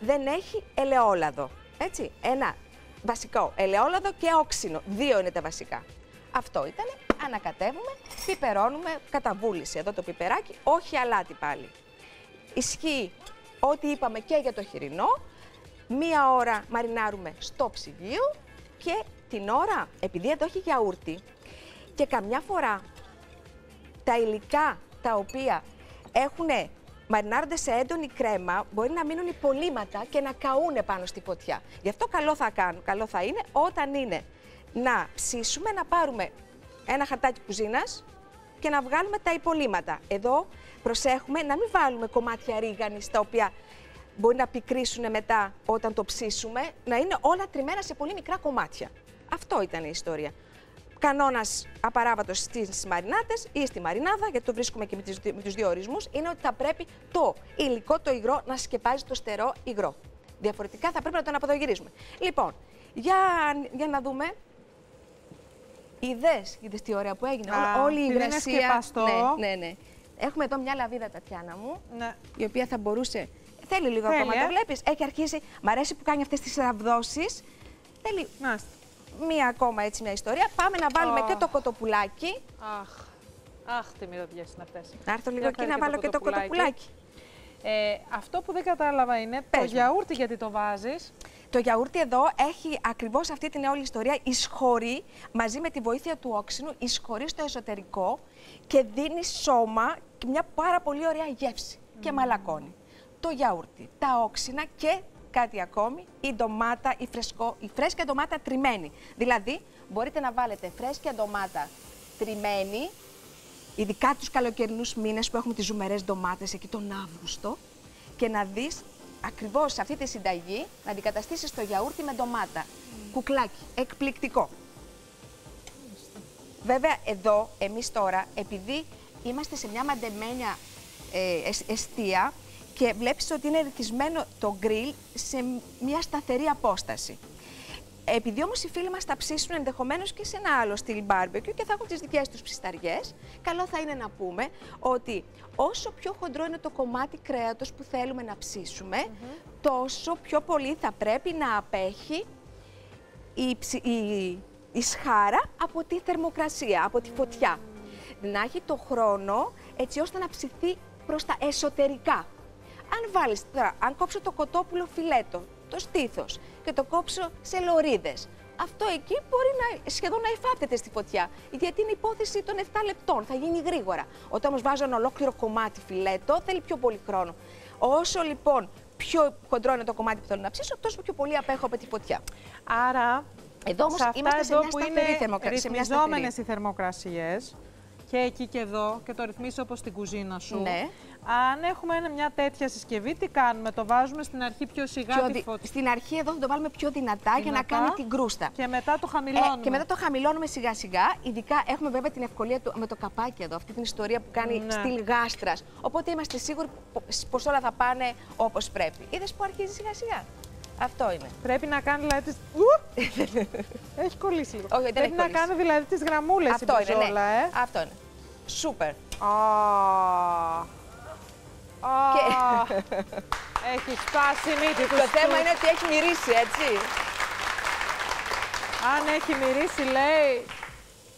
δεν έχει ελαιόλαδο. Έτσι, ένα βασικό ελαιόλαδο και όξινο. Δύο είναι τα βασικά. Αυτό ήταν. Ανακατεύουμε, πιπερώνουμε, καταβούληση εδώ το πιπεράκι, όχι αλάτι πάλι. Ισχύει ό,τι είπαμε και για το χοιρινό. Μία ώρα μαρινάρουμε στο ψυγείο και την ώρα, επειδή εδώ έχει γιαούρτι και καμιά φορά τα υλικά τα οποία έχουν μαρινάρονται σε έντονη κρέμα μπορεί να μείνουν υπολείμματα και να καούνε πάνω στη φωτιά. Γι' αυτό καλό θα, κάνουν, καλό θα είναι όταν είναι να ψήσουμε, να πάρουμε ένα χαρτάκι κουζίνας και να βγάλουμε τα υπολείμματα. Εδώ προσέχουμε να μην βάλουμε κομμάτια ρίγανης τα οποία μπορεί να πικρίσουν μετά όταν το ψήσουμε, να είναι όλα τριμμένα σε πολύ μικρά κομμάτια. Αυτό ήταν η ιστορία. Κανόνας απαράβατος στις μαρινάτες ή στη μαρινάδα, γιατί το βρίσκουμε και με, τις, με τους δύο ορισμούς, είναι ότι θα πρέπει το υλικό, το υγρό, να σκεπάζει το στερό υγρό. Διαφορετικά θα πρέπει να τον αποδογυρίζουμε. Λοιπόν, για, για να δούμε. Είδε, είδες τι ωραία που έγινε. Α, Όλη- Όλη η επειδή είναι υγρασία. σκεπαστό. Ναι, ναι, ναι. Έχουμε εδώ μια λαβίδα, Τατιάνα μου, Ναι. η οποία θα μπορούσε. Θέλει λίγο Θέλει, ακόμα, ε; το βλέπεις. Έχει αρχίσει. Μ' αρέσει που κάνει αυτές τις ραβδόσεις. Θέλει μία ακόμα έτσι μια ιστορία. Πάμε να βάλουμε Ω. και το κοτοπουλάκι. Αχ, αχ, τι μυρωδιές είναι αυτές. Να έρθω λίγο Για εκεί φέρε να βάλω και το κοτοπουλάκι. Ε, αυτό που δεν κατάλαβα είναι Πες το μου. γιαούρτι γιατί το βάζεις. Το γιαούρτι εδώ έχει ακριβώς αυτή την όλη ιστορία. Εισχωρεί μαζί με τη βοήθεια του όξινου, εισχωρεί στο εσωτερικό και δίνει σώμα και μια πάρα πολύ ωραία γεύση και μαλακώνει. Το γιαούρτι, τα όξινα και κάτι ακόμη, η ντομάτα, η, φρεσκό, η φρέσκια ντομάτα τριμμένη. Δηλαδή, μπορείτε να βάλετε φρέσκια ντομάτα τριμμένη, ειδικά τους καλοκαιρινούς μήνες που έχουμε τις ζουμερές ντομάτες εκεί τον Αύγουστο και να δεις ακριβώς σε αυτή τη συνταγή να αντικαταστήσεις το γιαούρτι με ντομάτα. Κουκλάκι, εκπληκτικό. Βέβαια, εδώ, εμείς τώρα, επειδή είμαστε σε μια μαντεμένια ε, εσ- εστία και βλέπεις ότι είναι ρυθισμένο το γκριλ σε μια σταθερή απόσταση. Επειδή όμως οι φίλοι μας θα ψήσουν ενδεχομένως και σε ένα άλλο στυλ barbecue και θα έχουν τις δικές τους ψισταριές, καλό θα είναι να πούμε ότι όσο πιο χοντρό είναι το κομμάτι κρέατος που θέλουμε να ψήσουμε, τόσο πιο πολύ θα πρέπει να απέχει η, ψι- η, η σχάρα από τη θερμοκρασία, από τη φωτιά. Να έχει το χρόνο έτσι ώστε να ψηθεί προς τα εσωτερικά. Αν βάλεις τώρα, αν κόψω το κοτόπουλο φιλέτο, το στήθος και το κόψω σε λωρίδες, αυτό εκεί μπορεί να, σχεδόν να υφάπτεται στη φωτιά, γιατί είναι υπόθεση των 7 λεπτών, θα γίνει γρήγορα. Όταν όμως βάζω ένα ολόκληρο κομμάτι φιλέτο, θέλει πιο πολύ χρόνο. Όσο λοιπόν πιο χοντρό είναι το κομμάτι που θέλω να ψήσω, τόσο πιο πολύ απέχω από τη φωτιά. Άρα, Εδώ όμως σε αυτά είμαστε σε εδώ μια που σταθερή είναι θερμοκρασία. σε μια ρυθμιζόμενες σταθερή. οι θερμοκρασίες και εκεί και εδώ και το ρυθμίσει όπως στην κουζίνα σου. Ναι. Αν έχουμε ένα- μια τέτοια συσκευή, τι κάνουμε, το βάζουμε στην αρχή πιο σιγά Πιο τη δι- φωτιά. Στην αρχή εδώ θα το βάλουμε πιο δυνατά, για να Δυνατά. κάνει την κρούστα. Και μετά το χαμηλώνουμε. Ε, και μετά το χαμηλώνουμε σιγά σιγά. Ειδικά έχουμε βέβαια την ευκολία του, με το καπάκι εδώ, αυτή την ιστορία που κάνει Ναι. στυλ γάστρας. Οπότε είμαστε σίγουροι πως όλα θα πάνε όπως πρέπει. Είδες που αρχίζει σιγά σιγά; Αυτό είναι. Πρέπει να κάνει δηλαδή τις... (laughs) έχει κολλήσει λίγο. Όχι, δεν Πρέπει έχει να κολλήσει. κάνει δηλαδή τις γραμμούλες Αυτό η είναι, ναι. μπριζόλα, ε. Αυτό είναι. Σούπερ. Α. Α. Έχει σπάσει η μύτη του. Το θέμα στου. είναι ότι έχει μυρίσει, έτσι. Αν έχει μυρίσει, λέει.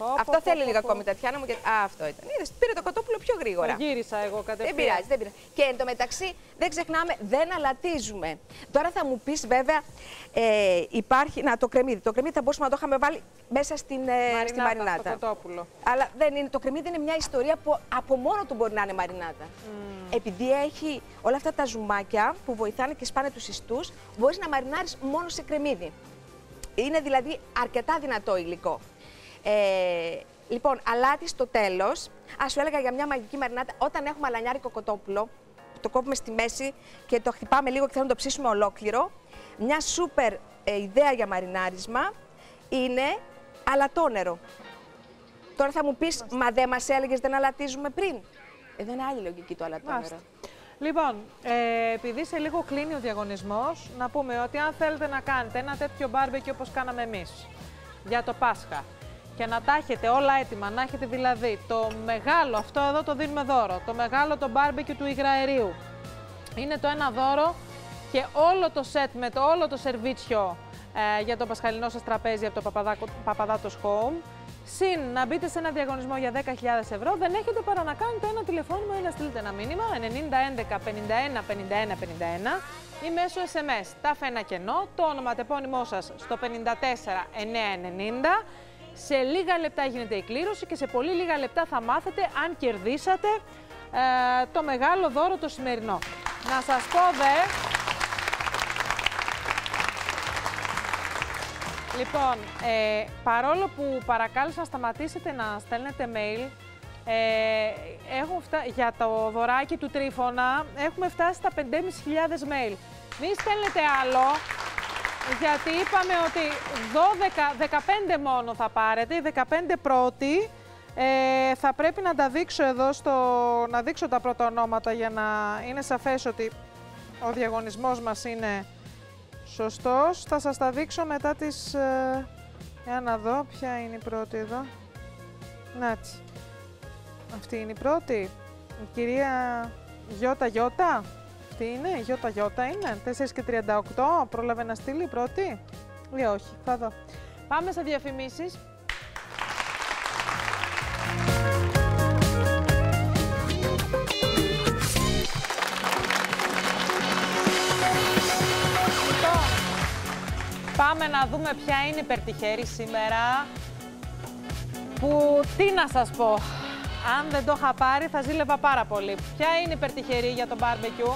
Πω, πω, Αυτό πω, θέλει πω, λίγο πω. ακόμη, Τατιάνα μου. Γιατί... Α, αυτό ήταν. Είδες, πήρε το κοτόπουλο πιο γρήγορα. Το γύρισα εγώ κατευθείαν. Δεν πειράζει, δεν πειράζει. Και εν τω μεταξύ δεν ξεχνάμε, δεν αλατίζουμε. Τώρα θα μου πεις, βέβαια, ε, υπάρχει. Να, το κρεμμύδι. Το κρεμμύδι θα μπορούσαμε να το είχαμε βάλει μέσα στην, ε, στη Μαρινάτα, μαρινάτα. στο κοτόπουλο. Αλλά δεν είναι, το κρεμμύδι είναι μια ιστορία που από μόνο του μπορεί να είναι μαρινάτα. Επειδή έχει όλα αυτά τα ζουμάκια που βοηθάνε και σπάνε τους ιστούς, μπορείς να μαρινάρεις μόνο σε κρεμμύδι. Είναι δηλαδή αρκετά δυνατό υλικό. Ε, λοιπόν, αλάτι στο τέλος. Α σου έλεγα για μια μαγική μαρινάτα, όταν έχουμε αλανιάρικο κοτόπουλο, το κόβουμε στη μέση και το χτυπάμε λίγο και θέλουμε να το ψήσουμε ολόκληρο. Μια σούπερ ε, ιδέα για μαρινάρισμα είναι αλατόνερο. Τώρα θα μου πεις, μα δεν μας έλεγες δεν αλατίζουμε πριν; Εδώ είναι άλλη λογική το αλατόνερο. Μάλιστα. Λοιπόν, ε, επειδή σε λίγο κλείνει ο διαγωνισμός, να πούμε ότι αν θέλετε να κάνετε ένα τέτοιο μπάρμπεκι όπως κάναμε εμείς για το Πάσχα και να τα έχετε όλα έτοιμα, να έχετε δηλαδή το μεγάλο, αυτό εδώ το δίνουμε δώρο, το μεγάλο το μπάρμπεκι του υγραερίου. Είναι το ένα δώρο και όλο το σετ με το όλο το σερβίτσιο ε, για το πασχαλινό σας τραπέζι από το Παπαδάκο- Παπαδάτος Home. Συν να μπείτε σε ένα διαγωνισμό για 10.000 ευρώ, δεν έχετε παρά να κάνετε ένα τηλεφώνημα ή να στείλετε ένα μήνυμα 9011 51 51 51 ή μέσω SMS. Τάφε ένα κενό, το όνομα τεπώνυμό σας στο 54 990. Σε λίγα λεπτά γίνεται η κλήρωση και σε πολύ λίγα λεπτά θα μάθετε αν κερδίσατε ε, το μεγάλο δώρο το σημερινό. Να σας πω δε... Λοιπόν, ε, παρόλο που παρακάλεσα να σταματήσετε να στέλνετε mail, ε, έχουν φτα... για το δωράκι του Τρίφωνα έχουμε φτάσει στα 5.500 mail. Μην στέλνετε άλλο, γιατί είπαμε ότι 12, 15 μόνο θα πάρετε, οι 15 πρώτοι. Ε, θα πρέπει να τα δείξω εδώ, στο, να δείξω τα πρώτα ονόματα για να είναι σαφές ότι ο διαγωνισμός μας είναι σωστός. Θα σας τα δείξω μετά τις... Ε, για να δω ποια είναι η πρώτη εδώ. Νάτσι. Αυτή είναι η πρώτη. Η κυρία Γιώτα Γιώτα. Τι είναι, Γιώτα Γιώτα είναι. 4 και 38. Πρόλαβε να στείλει η πρώτη. Ή όχι. Θα δω. Πάμε σε διαφημίσεις. Λοιπόν, Πάμε να δούμε ποια είναι η υπερτυχερή σήμερα. Που τι να σας πω, αν δεν το είχα πάρει θα ζήλευα πάρα πολύ. Ποια είναι η υπερτυχερή για το μπάρμπεκιου.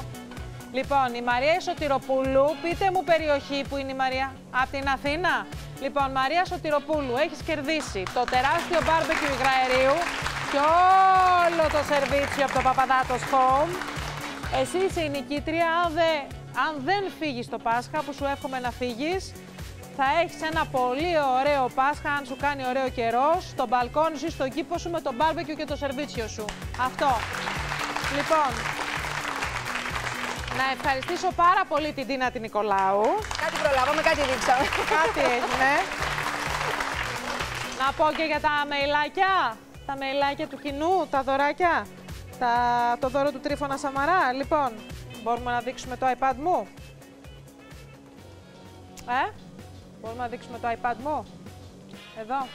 Λοιπόν, η Μαρία Σωτηροπούλου, πείτε μου περιοχή που είναι η Μαρία, από την Αθήνα. Λοιπόν, Μαρία Σωτηροπούλου, έχεις κερδίσει το τεράστιο μπάρμπεκιου υγραερίου και όλο το σερβίτσιο από το Παπαδάτος Home. Εσύ είσαι η νικήτρια, αν δεν αν δεν φύγεις το Πάσχα, που σου εύχομαι να φύγεις, θα έχεις ένα πολύ ωραίο Πάσχα, αν σου κάνει ωραίο καιρό, στο μπαλκόνι σου ή στον κήπο σου με το μπάρμπεκιου και το σερβίτσιο σου. Αυτό. Λοιπόν, να ευχαριστήσω πάρα πολύ την Τίνα την Νικολάου. Κάτι προλάβαμε, κάτι δείξαμε. Κάτι έγινε. Να πω και για τα μεϊλάκια, τα μεϊλάκια του κοινού, τα δωράκια, τα, το δώρο του Τρίφωνα Σαμαρά. Λοιπόν, μπορούμε να δείξουμε το iPad μου; Ε, μπορούμε να δείξουμε το iPad μου; Εδώ.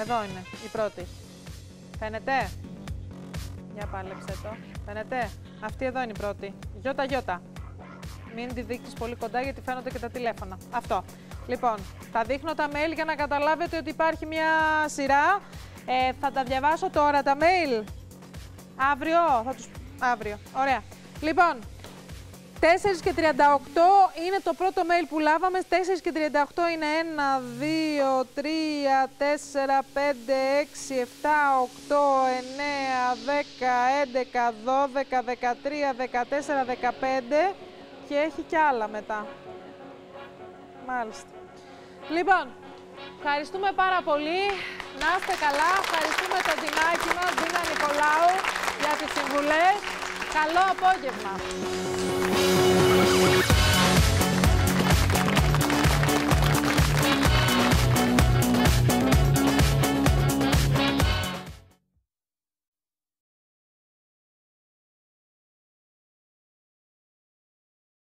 Εδώ είναι η πρώτη. Φαίνεται; Για πάλεψε το. Φαίνεται; Αυτή εδώ είναι η πρώτη. Γιώτα γιώτα. Μην τη δείξεις πολύ κοντά γιατί φαίνονται και τα τηλέφωνα. Αυτό. Λοιπόν, θα δείχνω τα mail για να καταλάβετε ότι υπάρχει μια σειρά. Ε, θα τα διαβάσω τώρα τα mail. Αύριο. Θα τους... Αύριο. Ωραία. Λοιπόν, 4 και 38 είναι το πρώτο mail που λάβαμε. 4 και 38 είναι 1, 2, 3, 4, 5, 6, 7, 8, 9, 10, 11, 12, 13, 14, 15 και έχει κι άλλα μετά. Μάλιστα. Λοιπόν, ευχαριστούμε πάρα πολύ. Να είστε καλά. Ευχαριστούμε τον Τινάκη μας, Δίνα Νικολάου, για τις συμβουλές. Καλό απόγευμα.